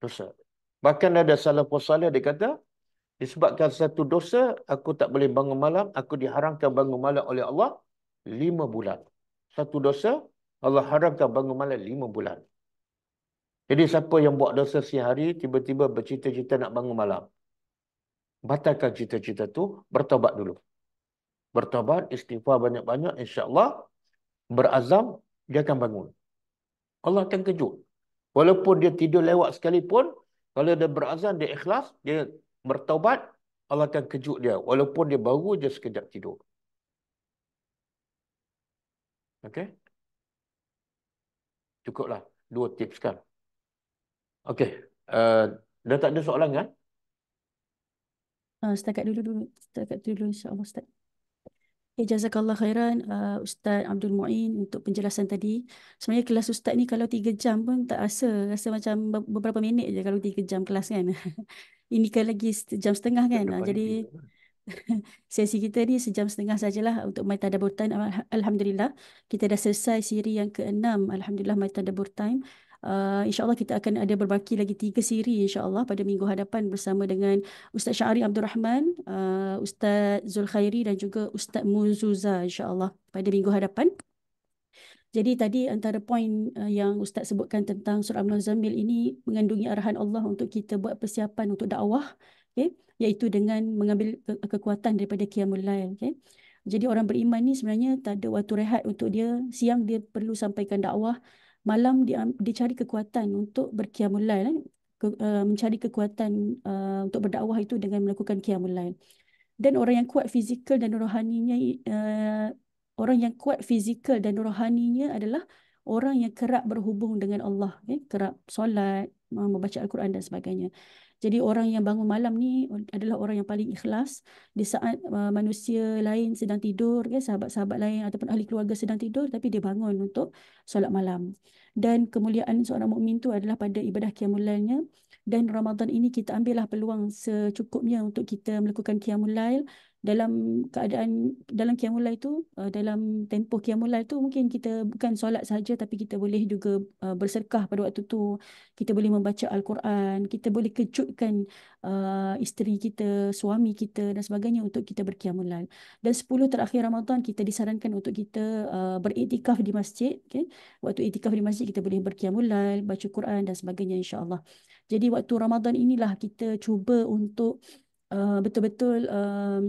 dosa. Bahkan ada salah salih dia kata, disebabkan satu dosa, aku tak boleh bangun malam, aku diharamkan bangun malam oleh Allah lima bulan. Satu dosa, Allah haramkan bangun malam lima bulan. Jadi siapa yang buat dosa siang hari, tiba-tiba bercita-cita nak bangun malam. Batalkan cita-cita tu, bertobat dulu. Bertobat, istighfar banyak-banyak, insyaAllah, berazam, dia akan bangun. Allah akan kejut. Walaupun dia tidur lewat sekalipun, kalau dia berazam, dia ikhlas, dia bertaubat, Allah akan kejut dia. Walaupun dia baru je sekejap tidur. Okey? Cukuplah. Dua tips kan. Okey. Uh, dah tak ada soalan kan? Uh, setakat dulu dulu. Setakat dulu insyaAllah Ustaz. Jazakallah khairan uh, Ustaz Abdul Mu'in untuk penjelasan tadi. Sebenarnya kelas Ustaz ni kalau tiga jam pun tak rasa. Rasa macam beberapa minit je kalau tiga jam kelas kan. *laughs* Ini kan lagi jam setengah kan. Uh, jadi *laughs* sesi kita ni sejam setengah sajalah untuk My Tadabur Time. Alhamdulillah kita dah selesai siri yang keenam. Alhamdulillah My Tadabur Time. Uh, InsyaAllah kita akan ada berbaki lagi tiga siri insyaAllah pada minggu hadapan bersama dengan Ustaz Syari Abdul Rahman, uh, Ustaz Zulkhairi dan juga Ustaz Muzuza insyaAllah pada minggu hadapan. Jadi tadi antara poin uh, yang Ustaz sebutkan tentang surah Al-Muzammil ini mengandungi arahan Allah untuk kita buat persiapan untuk dakwah. Okay? Iaitu dengan mengambil ke- kekuatan daripada Qiyamul Lail. Okay? Jadi orang beriman ni sebenarnya tak ada waktu rehat untuk dia. Siang dia perlu sampaikan dakwah malam dia, dia cari kekuatan untuk berqiyamul lail eh? Ke, uh, mencari kekuatan uh, untuk berdakwah itu dengan melakukan qiyamul lail dan orang yang kuat fizikal dan rohaninya uh, orang yang kuat fizikal dan rohaninya adalah orang yang kerap berhubung dengan Allah eh? kerap solat membaca al-Quran dan sebagainya jadi orang yang bangun malam ni adalah orang yang paling ikhlas. Di saat uh, manusia lain sedang tidur, ya, sahabat-sahabat lain ataupun ahli keluarga sedang tidur tapi dia bangun untuk solat malam. Dan kemuliaan seorang mukmin tu adalah pada ibadah qiyamul lailnya dan Ramadan ini kita ambillah peluang secukupnya untuk kita melakukan qiyamul lail dalam keadaan dalam qiyamul lail tu uh, dalam tempoh qiyamul lail tu mungkin kita bukan solat saja tapi kita boleh juga uh, bersedekah pada waktu tu. Kita boleh membaca al-Quran kita boleh kejutkan uh, isteri kita suami kita dan sebagainya untuk kita berqiyamul lail dan 10 terakhir Ramadan kita disarankan untuk kita uh, beriktikaf di masjid okay? waktu iktikaf di masjid kita boleh berqiyamul lail baca Quran dan sebagainya insya-Allah. Jadi waktu Ramadan inilah kita cuba untuk uh, betul-betul um,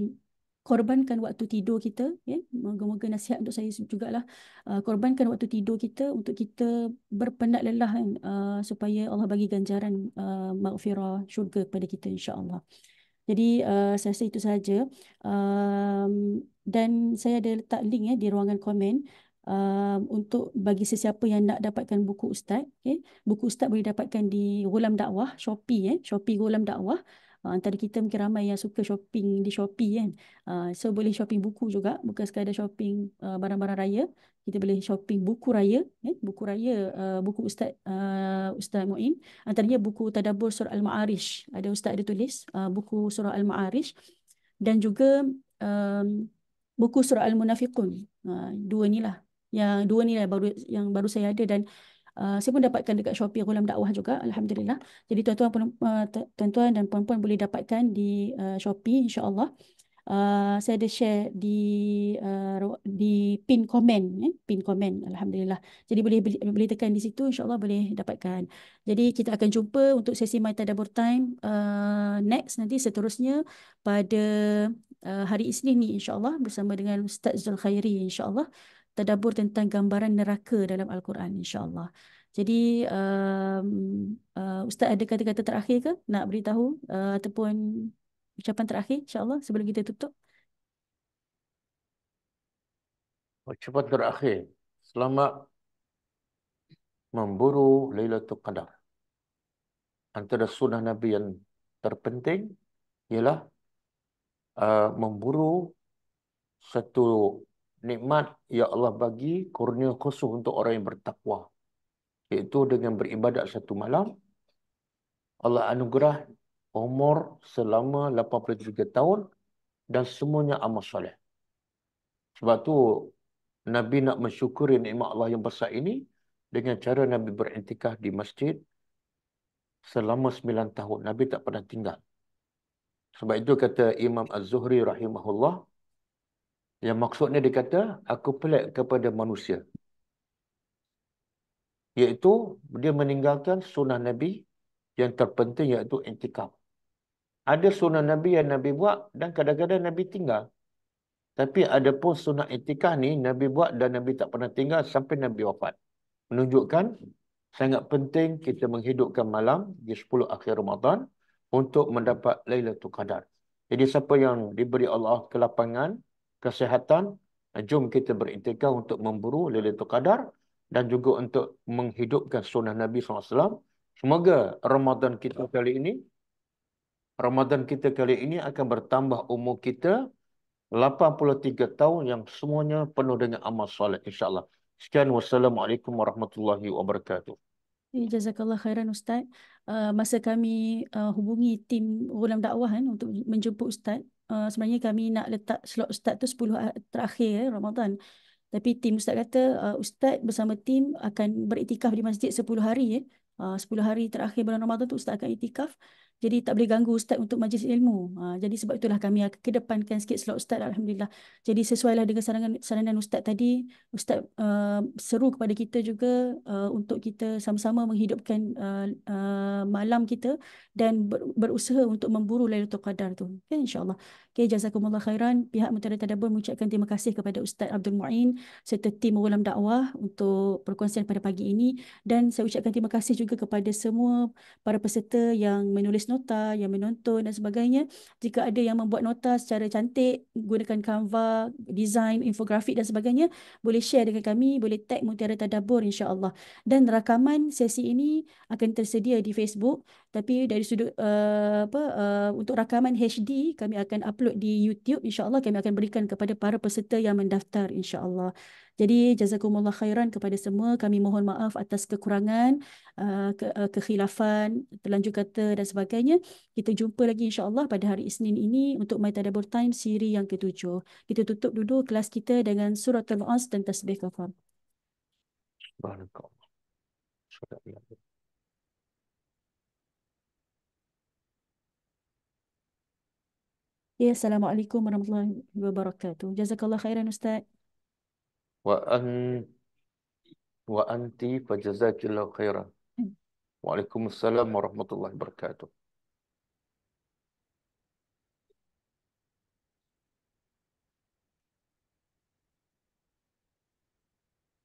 korbankan waktu tidur kita ya. Moga-moga nasihat untuk saya jugalah. Uh, korbankan waktu tidur kita untuk kita berpenat lelah kan uh, supaya Allah bagi ganjaran uh, maghfirah syurga kepada kita insya-Allah. Jadi uh, saya rasa itu sahaja. Um, dan saya ada letak link ya di ruangan komen um, untuk bagi sesiapa yang nak dapatkan buku ustaz okay. buku ustaz boleh dapatkan di Ghulam Dakwah Shopee ya. Shopee Ghulam Dakwah Uh, antara kita mungkin ramai yang suka shopping di Shopee kan. Uh, so boleh shopping buku juga. Bukan sekadar shopping uh, barang-barang raya. Kita boleh shopping buku raya. Eh? Buku raya, uh, buku Ustaz uh, Ustaz Mu'in. Antaranya buku Tadabur Surah Al-Ma'arish. Ada Ustaz ada tulis uh, buku Surah Al-Ma'arish. Dan juga um, buku Surah Al-Munafiqun. Uh, dua ni lah. Yang dua ni lah baru, yang baru saya ada dan Uh, saya pun dapatkan dekat Shopee Ghulam Dakwah juga Alhamdulillah. Jadi tuan-tuan uh, tuan-tuan dan puan-puan boleh dapatkan di uh, Shopee insya-Allah. Uh, saya ada share di uh, di pin komen eh? pin komen alhamdulillah. Jadi boleh boleh tekan di situ insya-Allah boleh dapatkan. Jadi kita akan jumpa untuk sesi My Tadabbur Time uh, next nanti seterusnya pada uh, hari Isnin ni insya-Allah bersama dengan Ustaz Zulkhairi insya-Allah tadabbur tentang gambaran neraka dalam Al-Quran insya-Allah. Jadi um, uh, ustaz ada kata-kata terakhir ke nak beritahu uh, ataupun ucapan terakhir insya-Allah sebelum kita tutup? Ucapan terakhir. Selamat memburu Lailatul Qadar. Antara sunnah Nabi yang terpenting ialah uh, memburu satu nikmat yang Allah bagi kurnia khusus untuk orang yang bertakwa. Iaitu dengan beribadat satu malam, Allah anugerah umur selama 83 tahun dan semuanya amal soleh. Sebab tu Nabi nak mensyukuri nikmat Allah yang besar ini dengan cara Nabi berintikah di masjid selama 9 tahun. Nabi tak pernah tinggal. Sebab itu kata Imam Az-Zuhri rahimahullah, yang maksudnya dia kata, aku pelik kepada manusia. Iaitu, dia meninggalkan sunnah Nabi yang terpenting iaitu intikaf. Ada sunnah Nabi yang Nabi buat dan kadang-kadang Nabi tinggal. Tapi ada pun sunnah intikaf ni Nabi buat dan Nabi tak pernah tinggal sampai Nabi wafat. Menunjukkan sangat penting kita menghidupkan malam di 10 akhir Ramadan untuk mendapat Lailatul Qadar. Jadi siapa yang diberi Allah kelapangan, kesihatan, jom kita berintikaf untuk memburu Lailatul Qadar dan juga untuk menghidupkan sunnah Nabi SAW. Semoga Ramadan kita kali ini, Ramadan kita kali ini akan bertambah umur kita 83 tahun yang semuanya penuh dengan amal soleh insyaAllah. Sekian wassalamualaikum warahmatullahi wabarakatuh. Eh, jazakallah khairan Ustaz. Uh, masa kami uh, hubungi tim Ghulam Dakwah kan, untuk menjemput Ustaz, uh, sebenarnya kami nak letak slot Ustaz tu 10 terakhir eh, Ramadan. Tapi tim Ustaz kata uh, Ustaz bersama tim akan beriktikaf di masjid 10 hari. Eh. Uh, 10 hari terakhir bulan Ramadan tu Ustaz akan iktikaf. Jadi tak boleh ganggu Ustaz untuk majlis ilmu. Uh, jadi sebab itulah kami akan kedepankan sikit slot Ustaz Alhamdulillah. Jadi sesuailah dengan saranan, saranan Ustaz tadi. Ustaz uh, seru kepada kita juga uh, untuk kita sama-sama menghidupkan uh, uh, malam kita dan ber, berusaha untuk memburu Lailatul Qadar tu. Okay, InsyaAllah. Okay, jazakumullah khairan. Pihak Menteri Tadabur mengucapkan terima kasih kepada Ustaz Abdul Mu'in serta tim Ulam Dakwah untuk perkongsian pada pagi ini. Dan saya ucapkan terima kasih juga kepada semua para peserta yang menulis nota, yang menonton dan sebagainya. Jika ada yang membuat nota secara cantik, gunakan Canva, design, infografik dan sebagainya, boleh share dengan kami, boleh tag Mutiara Tadabur insya-Allah. Dan rakaman sesi ini akan tersedia di Facebook, tapi dari sudut uh, apa uh, untuk rakaman HD kami akan upload di YouTube insya-Allah kami akan berikan kepada para peserta yang mendaftar insya-Allah. Jadi jazakumullah khairan kepada semua. Kami mohon maaf atas kekurangan, uh, ke, uh, kekhilafan, terlanjur kata dan sebagainya. Kita jumpa lagi insya-Allah pada hari Isnin ini untuk My Tadabbur Time siri yang ketujuh. Kita tutup dulu kelas kita dengan surah Al-As dan tasbih kafar. Subhanakallah. Ya, Assalamualaikum warahmatullahi wabarakatuh. Jazakallah khairan Ustaz. Wa an wa anti fajazakillahu khairan. Waalaikumsalam warahmatullahi wabarakatuh.